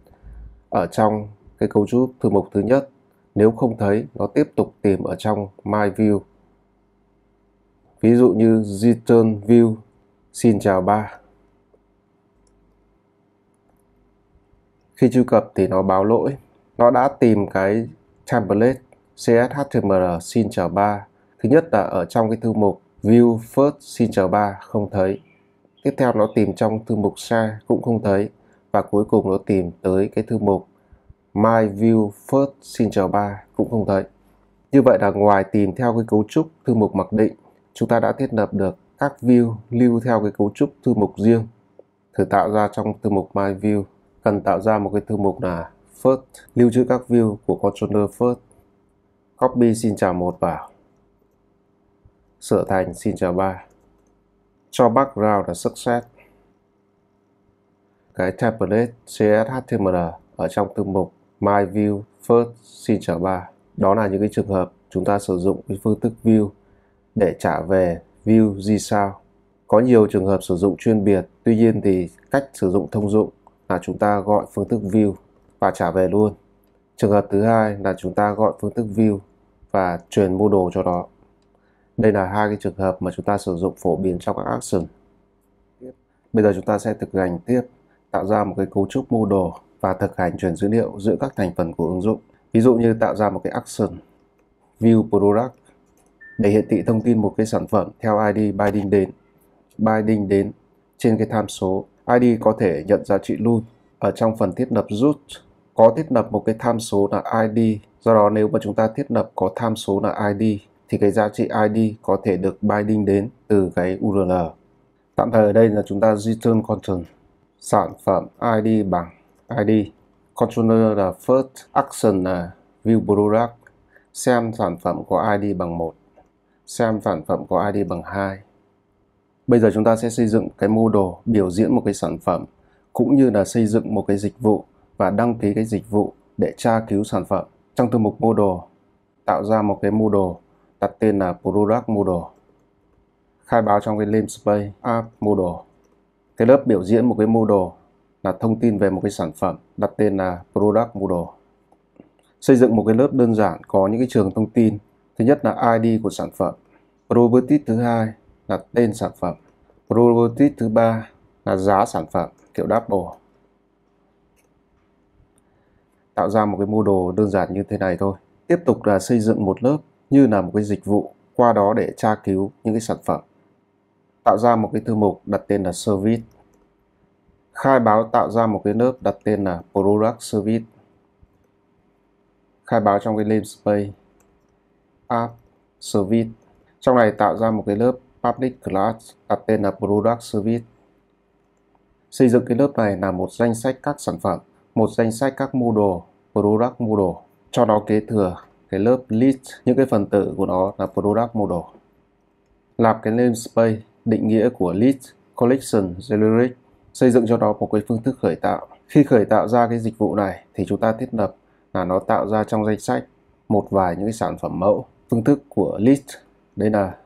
ở trong cái cấu trúc thư mục thứ nhất. Nếu không thấy, nó tiếp tục tìm ở trong my view. Ví dụ như return view, xin chào ba. Khi truy cập thì nó báo lỗi nó đã tìm cái template cshtml xin chờ ba thứ nhất là ở trong cái thư mục view first xin chờ ba không thấy Tiếp theo nó tìm trong thư mục share cũng không thấy và cuối cùng nó tìm tới cái thư mục My View First xin chờ ba cũng không thấy. Như vậy là ngoài tìm theo cái cấu trúc thư mục mặc định, chúng ta đã thiết lập được các view lưu theo cái cấu trúc thư mục riêng. Thử tạo ra trong thư mục My View, cần tạo ra một cái thư mục là First, lưu trữ các view của controller First. Copy xin chào một vào. Sửa thành xin chào ba cho background là success cái template CSHTML ở trong thư mục My View First xin chào ba đó là những cái trường hợp chúng ta sử dụng cái phương thức view để trả về view gì sao. Có nhiều trường hợp sử dụng chuyên biệt, tuy nhiên thì cách sử dụng thông dụng là chúng ta gọi phương thức view và trả về luôn. Trường hợp thứ hai là chúng ta gọi phương thức view và truyền model cho nó. Đây là hai cái trường hợp mà chúng ta sử dụng phổ biến trong các action. Bây giờ chúng ta sẽ thực hành tiếp, tạo ra một cái cấu trúc model và thực hành truyền dữ liệu giữa các thành phần của ứng dụng. Ví dụ như tạo ra một cái action, view product để hiển thị thông tin một cái sản phẩm theo ID binding đến binding đến trên cái tham số. ID có thể nhận giá trị luôn ở trong phần thiết lập root có thiết lập một cái tham số là ID. Do đó nếu mà chúng ta thiết lập có tham số là ID thì cái giá trị ID có thể được binding đến từ cái URL. Tạm thời ở đây là chúng ta return content sản phẩm ID bằng ID. Controller là first action là view product, xem sản phẩm có ID bằng 1 xem sản phẩm có ID bằng 2 Bây giờ chúng ta sẽ xây dựng cái mô đồ biểu diễn một cái sản phẩm, cũng như là xây dựng một cái dịch vụ và đăng ký cái dịch vụ để tra cứu sản phẩm. Trong thư mục Moodle, tạo ra một cái Moodle đặt tên là Product Moodle. Khai báo trong cái namespace App Moodle. Cái lớp biểu diễn một cái Moodle là thông tin về một cái sản phẩm đặt tên là Product Moodle. Xây dựng một cái lớp đơn giản có những cái trường thông tin. Thứ nhất là ID của sản phẩm. Property thứ hai là tên sản phẩm. Property thứ ba là giá sản phẩm kiểu double. Tạo ra một cái model đơn giản như thế này thôi. Tiếp tục là xây dựng một lớp như là một cái dịch vụ qua đó để tra cứu những cái sản phẩm. Tạo ra một cái thư mục đặt tên là service. Khai báo tạo ra một cái lớp đặt tên là product service. Khai báo trong cái namespace app service. Trong này tạo ra một cái lớp public class đặt tên là product service. Xây dựng cái lớp này là một danh sách các sản phẩm, một danh sách các model, product model, cho nó kế thừa cái lớp list, những cái phần tử của nó là product model. Làm cái namespace, định nghĩa của list, collection, generic, xây dựng cho nó một cái phương thức khởi tạo. Khi khởi tạo ra cái dịch vụ này thì chúng ta thiết lập là nó tạo ra trong danh sách một vài những cái sản phẩm mẫu. Phương thức của list đây là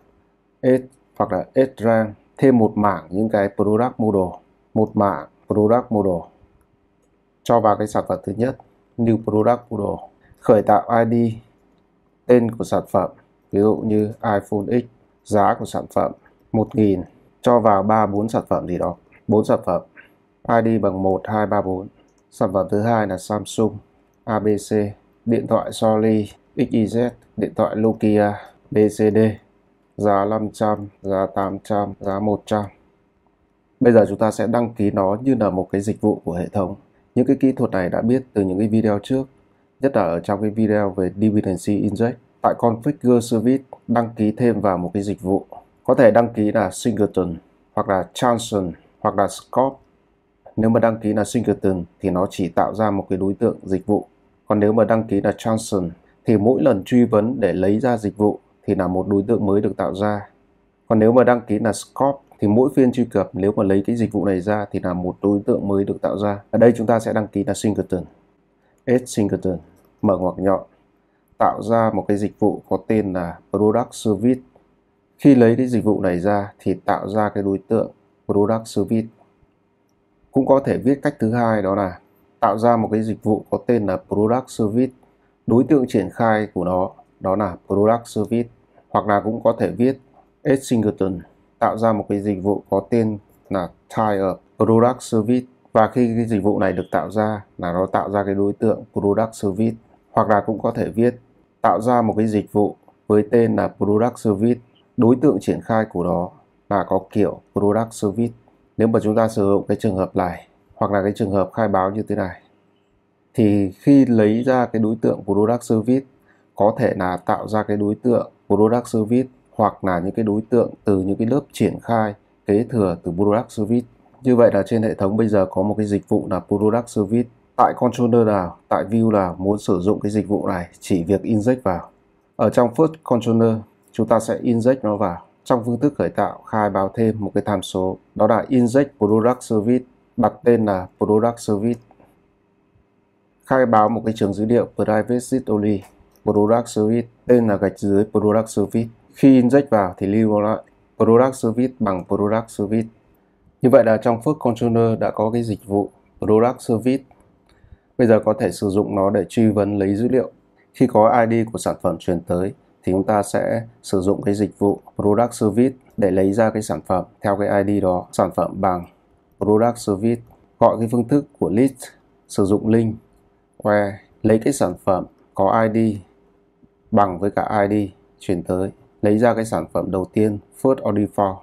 add hoặc là add rank thêm một mảng những cái product model một mảng product model cho vào cái sản phẩm thứ nhất new product model khởi tạo ID tên của sản phẩm, ví dụ như iPhone X, giá của sản phẩm 1000 cho vào 3 4 sản phẩm gì đó 4 sản phẩm. ID bằng 1 2 3 4 sản phẩm thứ hai là Samsung ABC điện thoại Sony XYZ điện thoại Nokia BCD giá 500 giá 800 giá 100 Bây giờ chúng ta sẽ đăng ký nó như là một cái dịch vụ của hệ thống. Những cái kỹ thuật này đã biết từ những cái video trước, nhất là ở trong cái video về dependency inject. Tại configure service đăng ký thêm vào một cái dịch vụ. Có thể đăng ký là singleton hoặc là chanson hoặc là scope. Nếu mà đăng ký là singleton thì nó chỉ tạo ra một cái đối tượng dịch vụ. Còn nếu mà đăng ký là chanson thì mỗi lần truy vấn để lấy ra dịch vụ thì là một đối tượng mới được tạo ra. Còn nếu mà đăng ký là scope thì mỗi phiên truy cập nếu mà lấy cái dịch vụ này ra thì là một đối tượng mới được tạo ra. Ở đây chúng ta sẽ đăng ký là singleton. Add singleton, mở ngoặc nhọn, tạo ra một cái dịch vụ có tên là product service. Khi lấy cái dịch vụ này ra thì tạo ra cái đối tượng product service. Cũng có thể viết cách thứ hai đó là tạo ra một cái dịch vụ có tên là product service. Đối tượng triển khai của nó đó là product service hoặc là cũng có thể viết add singleton tạo ra một cái dịch vụ có tên là Tire product service. Và khi cái dịch vụ này được tạo ra là nó tạo ra cái đối tượng product service, hoặc là cũng có thể viết, tạo ra một cái dịch vụ với tên là product service. Đối tượng triển khai của nó là có kiểu product service. Nếu mà chúng ta sử dụng cái trường hợp này, hoặc là cái trường hợp khai báo như thế này, thì khi lấy ra cái đối tượng product service, có thể là tạo ra cái đối tượng product service hoặc là những cái đối tượng từ những cái lớp triển khai kế thừa từ product service. Như vậy là trên hệ thống bây giờ có một cái dịch vụ là product service. Tại controller nào, tại view là muốn sử dụng cái dịch vụ này chỉ việc inject vào. Ở trong first controller chúng ta sẽ inject nó vào. Trong phương thức khởi tạo khai báo thêm một cái tham số đó là inject product service đặt tên là product service khai báo một cái trường dữ liệu private only product service tên là gạch dưới product service khi inject vào thì lưu lại product service bằng product service. Như vậy là trong First Controller đã có cái dịch vụ product service. Bây giờ có thể sử dụng nó để truy vấn lấy dữ liệu. Khi có ID của sản phẩm truyền tới thì chúng ta sẽ sử dụng cái dịch vụ product service để lấy ra cái sản phẩm theo cái ID đó, sản phẩm bằng product service. Gọi cái phương thức của list, sử dụng link where lấy cái sản phẩm có ID bằng với cả ID chuyển tới lấy ra cái sản phẩm đầu tiên first order default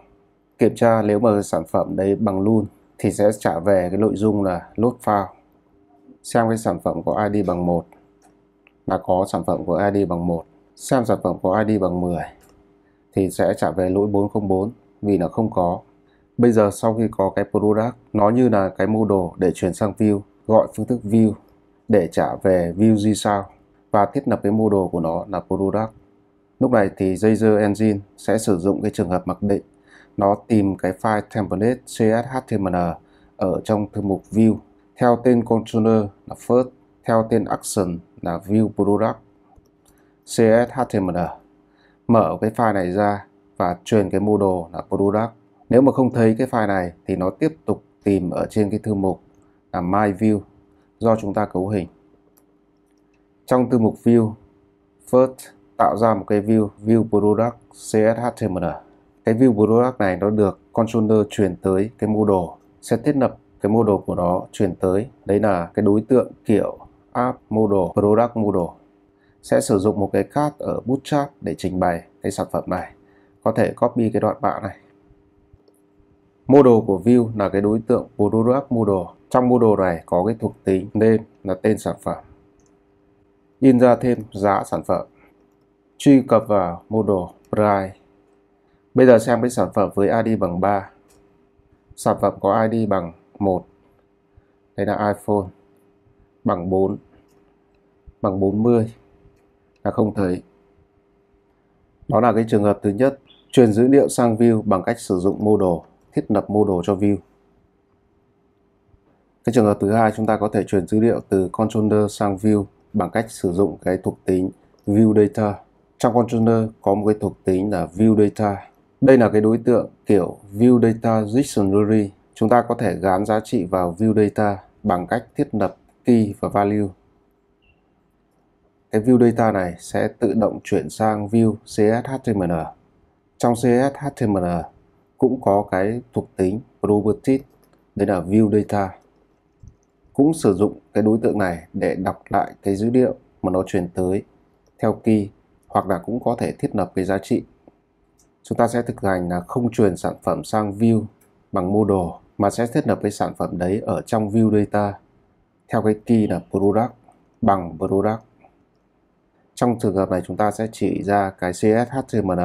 kiểm tra nếu mà sản phẩm đấy bằng luôn thì sẽ trả về cái nội dung là load file xem cái sản phẩm có ID bằng 1 là có sản phẩm của ID bằng 1 xem sản phẩm có ID bằng 10 thì sẽ trả về lỗi 404 vì nó không có. Bây giờ sau khi có cái product, nó như là cái mô đồ để chuyển sang view, gọi phương thức view để trả về view gì sao và thiết lập cái mô đồ của nó là product lúc này thì Jaeger Engine sẽ sử dụng cái trường hợp mặc định. Nó tìm cái file template cshtml ở trong thư mục view. Theo tên controller là first, theo tên action là view product. Cshtml mở cái file này ra và truyền cái model là product. Nếu mà không thấy cái file này thì nó tiếp tục tìm ở trên cái thư mục là my view, do chúng ta cấu hình. Trong thư mục view, first tạo ra một cái view view product cshtml cái view product này nó được controller truyền tới cái model sẽ thiết lập cái model của nó truyền tới. Đấy là cái đối tượng kiểu app model product model sẽ sử dụng một cái card ở bootstrap để trình bày cái sản phẩm này. Có thể copy cái đoạn bạ này. Model của view là cái đối tượng product model trong model này có cái thuộc tính name là tên sản phẩm. In ra thêm giá sản phẩm truy cập vào model price. Bây giờ xem cái sản phẩm với ID bằng 3 sản phẩm có ID bằng 1 đây là iPhone. Bằng 4 bằng 40 là không thấy. Đó là cái trường hợp thứ nhất, truyền dữ liệu sang view bằng cách sử dụng model, thiết lập model cho view. Cái trường hợp thứ hai, chúng ta có thể truyền dữ liệu từ controller sang view bằng cách sử dụng cái thuộc tính view data trong controller có một cái thuộc tính là view data. Đây là cái đối tượng kiểu view data dictionary. Chúng ta có thể gán giá trị vào view data bằng cách thiết lập key và value. Cái view data này sẽ tự động chuyển sang view CSHTML. Trong CSHTML cũng có cái thuộc tính properties, đấy là view data. Cũng sử dụng cái đối tượng này để đọc lại cái dữ liệu mà nó truyền tới theo key hoặc là cũng có thể thiết lập cái giá trị. Chúng ta sẽ thực hành là không truyền sản phẩm sang view bằng model mà sẽ thiết lập cái sản phẩm đấy ở trong view data theo cái key là product bằng product trong trường hợp này chúng ta sẽ chỉ ra cái CSHTML,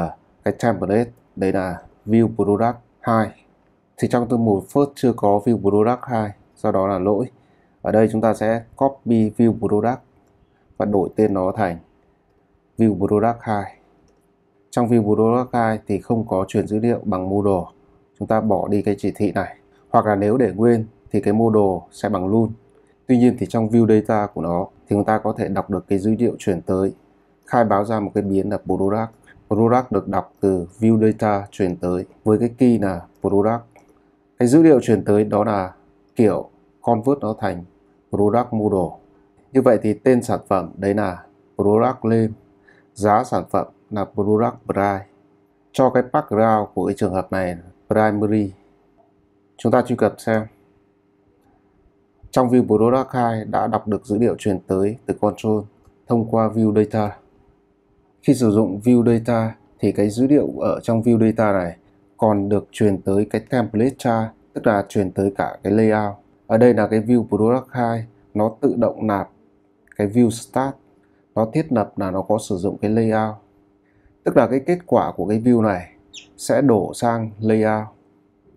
cái template, đây là view product 2. Thì trong thư mục first chưa có view product 2, do đó là lỗi. Ở đây chúng ta sẽ copy view product và đổi tên nó thành view product 2. Trong view product 2 thì không có truyền dữ liệu bằng model. Chúng ta bỏ đi cái chỉ thị này. Hoặc là nếu để nguyên thì cái model sẽ bằng luôn. Tuy nhiên thì trong view data của nó thì chúng ta có thể đọc được cái dữ liệu chuyển tới khai báo ra một cái biến là product. Product được đọc từ view data chuyển tới với cái key là product. Cái dữ liệu chuyển tới đó là kiểu convert nó thành product model. Như vậy thì tên sản phẩm đấy là product name, giá sản phẩm là product price. Cho cái background của cái trường hợp này primary. Chúng ta truy cập xem. Trong view product 2 đã đọc được dữ liệu truyền tới từ control thông qua view data. Khi sử dụng view data thì cái dữ liệu ở trong view data này còn được truyền tới cái template chart, tức là truyền tới cả cái layout. Ở đây là cái view product 2, nó tự động nạp cái view start, nó thiết lập là nó có sử dụng cái layout. Tức là cái kết quả của cái view này sẽ đổ sang layout.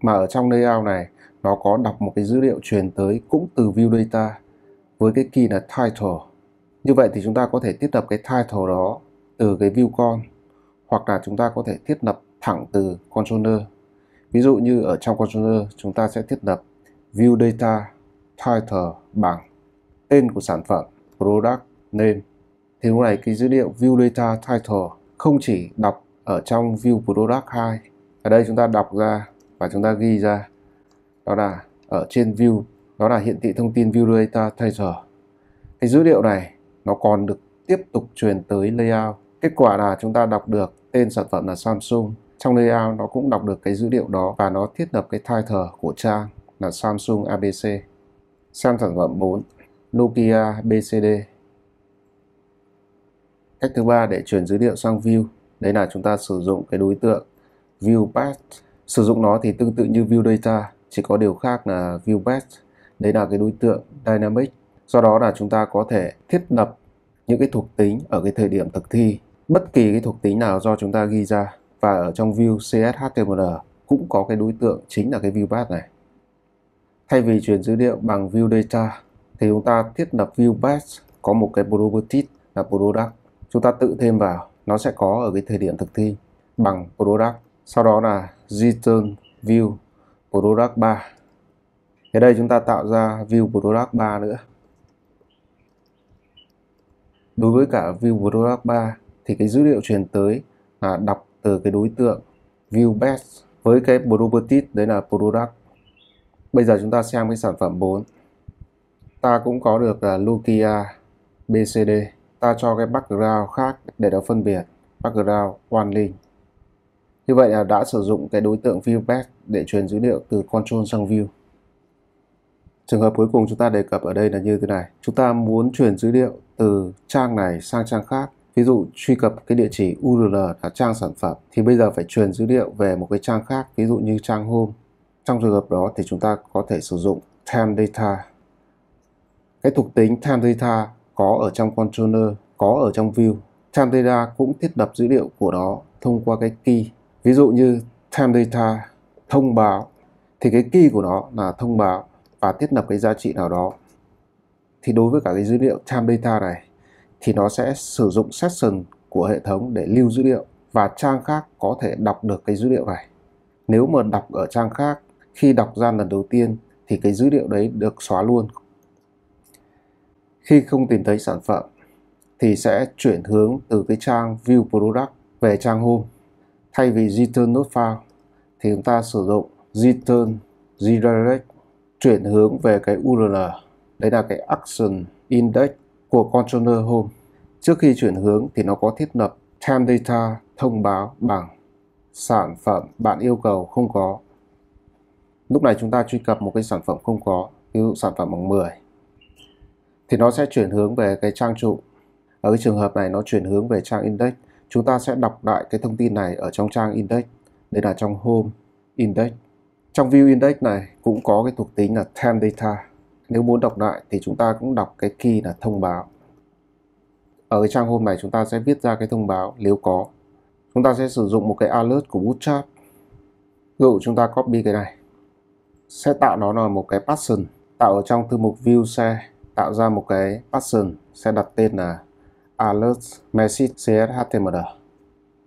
Mà ở trong layout này, nó có đọc một cái dữ liệu truyền tới cũng từ view data với cái key là title. Như vậy thì chúng ta có thể thiết lập cái title đó từ cái view con, hoặc là chúng ta có thể thiết lập thẳng từ controller. Ví dụ như ở trong controller, chúng ta sẽ thiết lập view data title bằng tên của sản phẩm, product, name thì lúc này cái dữ liệu view data title không chỉ đọc ở trong view product 2 ở đây chúng ta đọc ra và chúng ta ghi ra. Đó là ở trên view, đó là hiện thị thông tin view data title. Cái dữ liệu này nó còn được tiếp tục truyền tới layout. Kết quả là chúng ta đọc được tên sản phẩm là Samsung. Trong layout nó cũng đọc được cái dữ liệu đó và nó thiết lập cái title của trang là Samsung ABC sang sản phẩm 4 Nokia BCD cách thứ ba để chuyển dữ liệu sang view. Đấy là chúng ta sử dụng cái đối tượng view path. Sử dụng nó thì tương tự như view data, chỉ có điều khác là view path. Đấy là cái đối tượng dynamic. Do đó là chúng ta có thể thiết lập những cái thuộc tính ở cái thời điểm thực thi. Bất kỳ cái thuộc tính nào do chúng ta ghi ra. Và ở trong view CSHTML cũng có cái đối tượng chính là cái view path này. Thay vì chuyển dữ liệu bằng view data thì chúng ta thiết lập view path. Có một cái property là product chúng ta tự thêm vào, nó sẽ có ở cái thời điểm thực thi bằng product. Sau đó là return view product 3 ở đây chúng ta tạo ra view product 3 nữa. Đối với cả view product 3 thì cái dữ liệu truyền tới là đọc từ cái đối tượng view best với cái property đấy là product. Bây giờ chúng ta xem cái sản phẩm 4 ta cũng có được là Nokia BCD ta cho cái background khác để nó phân biệt, background one link. Như vậy là đã sử dụng cái đối tượng view best để truyền dữ liệu từ control sang view. Trường hợp cuối cùng chúng ta đề cập ở đây là như thế này. Chúng ta muốn truyền dữ liệu từ trang này sang trang khác. Ví dụ truy cập cái địa chỉ URL là trang sản phẩm, thì bây giờ phải truyền dữ liệu về một cái trang khác, ví dụ như trang home. Trong trường hợp đó thì chúng ta có thể sử dụng time data. Cái thuộc tính time data có ở trong controller, có ở trong view. Time data cũng thiết lập dữ liệu của nó thông qua cái key. Ví dụ như time data thông báo thì cái key của nó là thông báo và thiết lập cái giá trị nào đó. Thì đối với cả cái dữ liệu time data này thì nó sẽ sử dụng session của hệ thống để lưu dữ liệu và trang khác có thể đọc được cái dữ liệu này. Nếu mà đọc ở trang khác khi đọc ra lần đầu tiên thì cái dữ liệu đấy được xóa luôn khi không tìm thấy sản phẩm thì sẽ chuyển hướng từ cái trang View Product về trang Home. Thay vì Return Not Found thì chúng ta sử dụng Return Redirect chuyển hướng về cái URL. Đấy là cái Action Index của Controller Home. Trước khi chuyển hướng thì nó có thiết lập Time Data thông báo bằng sản phẩm bạn yêu cầu không có. Lúc này chúng ta truy cập một cái sản phẩm không có, ví dụ sản phẩm bằng 10 thì nó sẽ chuyển hướng về cái trang trụ. Ở cái trường hợp này nó chuyển hướng về trang index. Chúng ta sẽ đọc lại cái thông tin này ở trong trang index. Đây là trong home index. Trong view index này cũng có cái thuộc tính là time data. Nếu muốn đọc lại thì chúng ta cũng đọc cái key là thông báo. Ở cái trang home này chúng ta sẽ viết ra cái thông báo nếu có. Chúng ta sẽ sử dụng một cái alert của Bootstrap. Ví dụ chúng ta copy cái này. Sẽ tạo nó là một cái pattern, tạo ở trong thư mục view share tạo ra một cái pattern sẽ đặt tên là alert message cshtml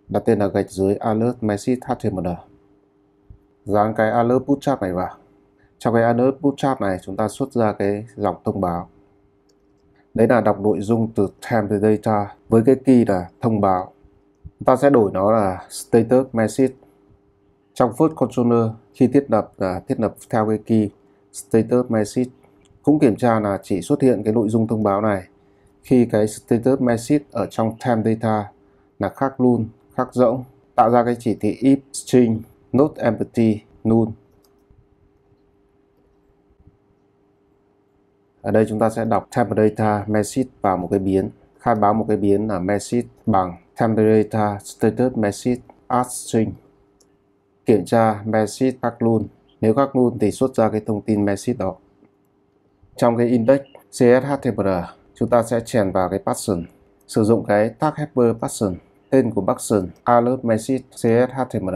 đặt tên là gạch dưới alert message html dán cái alert bootstrap này vào. Trong cái alert bootstrap này, chúng ta xuất ra cái dòng thông báo. Đấy là đọc nội dung từ template data với cái key là thông báo. Chúng ta sẽ đổi nó là status message. Trong first controller, khi thiết lập là thiết lập theo cái key status message cũng kiểm tra là chỉ xuất hiện cái nội dung thông báo này khi cái status message ở trong time data là khác luôn, khác rỗng, tạo ra cái chỉ thị if string not empty null. Ở đây chúng ta sẽ đọc template data message vào một cái biến, khai báo một cái biến là message bằng template data status message add string. Kiểm tra message khác luôn. Nếu khác luôn thì xuất ra cái thông tin message đó trong cái index CSHTML chúng ta sẽ chèn vào cái pattern, sử dụng cái tag helper pattern, tên của pattern alert message CSHTML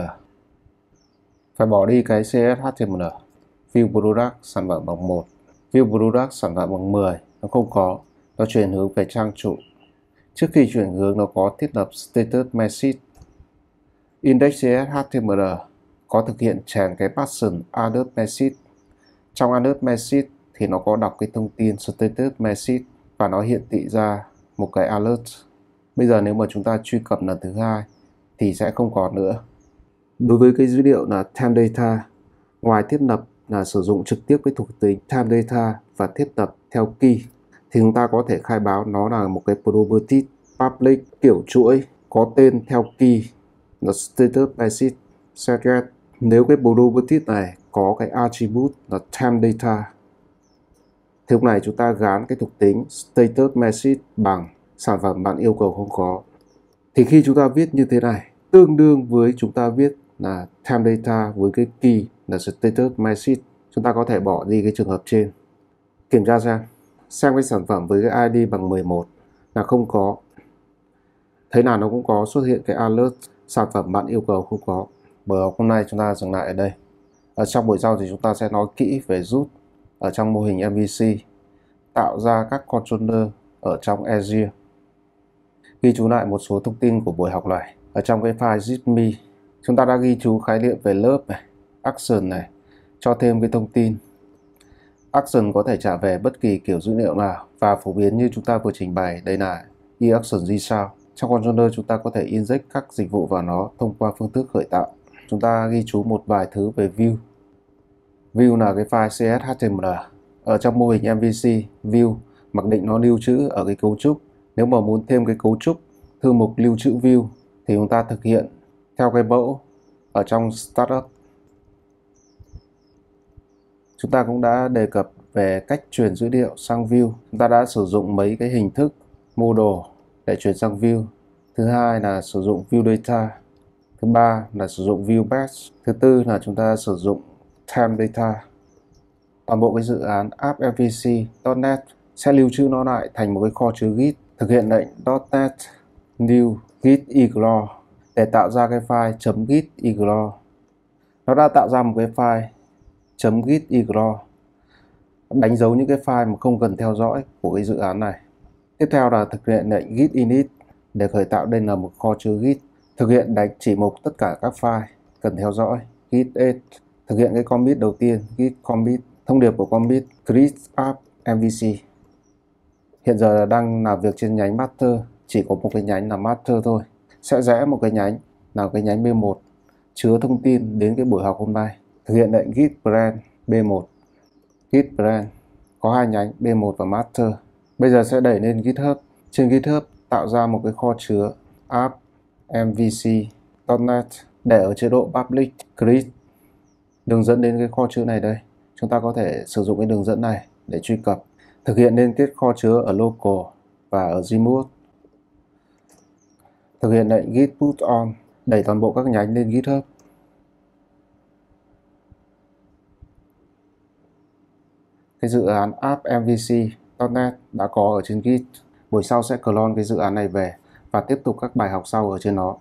phải bỏ đi cái CSHTML view product sản phẩm bằng 1 view product sản phẩm bằng 10 nó không có, nó chuyển hướng về trang chủ trước khi chuyển hướng, nó có thiết lập status message index CSHTML có thực hiện chèn cái pattern alert message trong alert message thì nó có đọc cái thông tin status message và nó hiện thị ra một cái alert. Bây giờ nếu mà chúng ta truy cập lần thứ hai thì sẽ không còn nữa. Đối với cái dữ liệu là time data, ngoài thiết lập là sử dụng trực tiếp cái thuộc tính time data và thiết lập theo key thì chúng ta có thể khai báo nó là một cái property public kiểu chuỗi có tên theo key là status message set nếu cái property này có cái attribute là time data thì lúc này, chúng ta gán cái thuộc tính status message bằng sản phẩm bạn yêu cầu không có. Thì khi chúng ta viết như thế này, tương đương với chúng ta viết là time data với cái key là status message, chúng ta có thể bỏ đi cái trường hợp trên. Kiểm tra xem xem cái sản phẩm với cái ID bằng 11 là không có. Thấy nào nó cũng có xuất hiện cái alert sản phẩm bạn yêu cầu không có. Bởi hôm nay chúng ta dừng lại ở đây. Ở trong buổi sau thì chúng ta sẽ nói kỹ về rút ở trong mô hình MVC tạo ra các controller ở trong Azure. Ghi chú lại một số thông tin của buổi học này. Ở trong cái file zip.me chúng ta đã ghi chú khái niệm về lớp này, action này, cho thêm cái thông tin. Action có thể trả về bất kỳ kiểu dữ liệu nào và phổ biến như chúng ta vừa trình bày đây là e-action gì sao. Trong controller chúng ta có thể inject các dịch vụ vào nó thông qua phương thức khởi tạo. Chúng ta ghi chú một vài thứ về view view là cái file CSHTML ở trong mô hình MVC view, mặc định nó lưu trữ ở cái cấu trúc. Nếu mà muốn thêm cái cấu trúc, thư mục lưu trữ view thì chúng ta thực hiện theo cái mẫu ở trong startup. Chúng ta cũng đã đề cập về cách truyền dữ liệu sang view. Chúng ta đã sử dụng mấy cái hình thức model để chuyển sang view. Thứ hai là sử dụng view data. Thứ ba là sử dụng view batch. Thứ tư là chúng ta sử dụng time data. Toàn bộ cái dự án app mvc.net sẽ lưu trữ nó lại thành một cái kho chứa git, thực hiện lệnh .net new git ignore để tạo ra cái file .git ignore. Nó đã tạo ra một cái file .git ignore, đánh dấu những cái file mà không cần theo dõi của cái dự án này. Tiếp theo là thực hiện lệnh git init để khởi tạo đây là một kho chứa git, thực hiện đánh chỉ mục tất cả các file cần theo dõi, git add thực hiện cái commit đầu tiên, cái commit thông điệp của commit create app mvc hiện giờ đang làm việc trên nhánh master, chỉ có một cái nhánh là master thôi. Sẽ rẽ một cái nhánh là cái nhánh b1 chứa thông tin đến cái buổi học hôm nay. Thực hiện lệnh git brand b1 git brand, có hai nhánh b1 và master. Bây giờ sẽ đẩy lên github. Trên github tạo ra một cái kho chứa app mvc.net để ở chế độ public create đường dẫn đến cái kho chứa này đây. Chúng ta có thể sử dụng cái đường dẫn này để truy cập, thực hiện liên kết kho chứa ở local và ở remote thực hiện lệnh git put on, đẩy toàn bộ các nhánh lên github. Cái dự án app mvc.net đã có ở trên git. Buổi sau sẽ clone cái dự án này về và tiếp tục các bài học sau ở trên nó.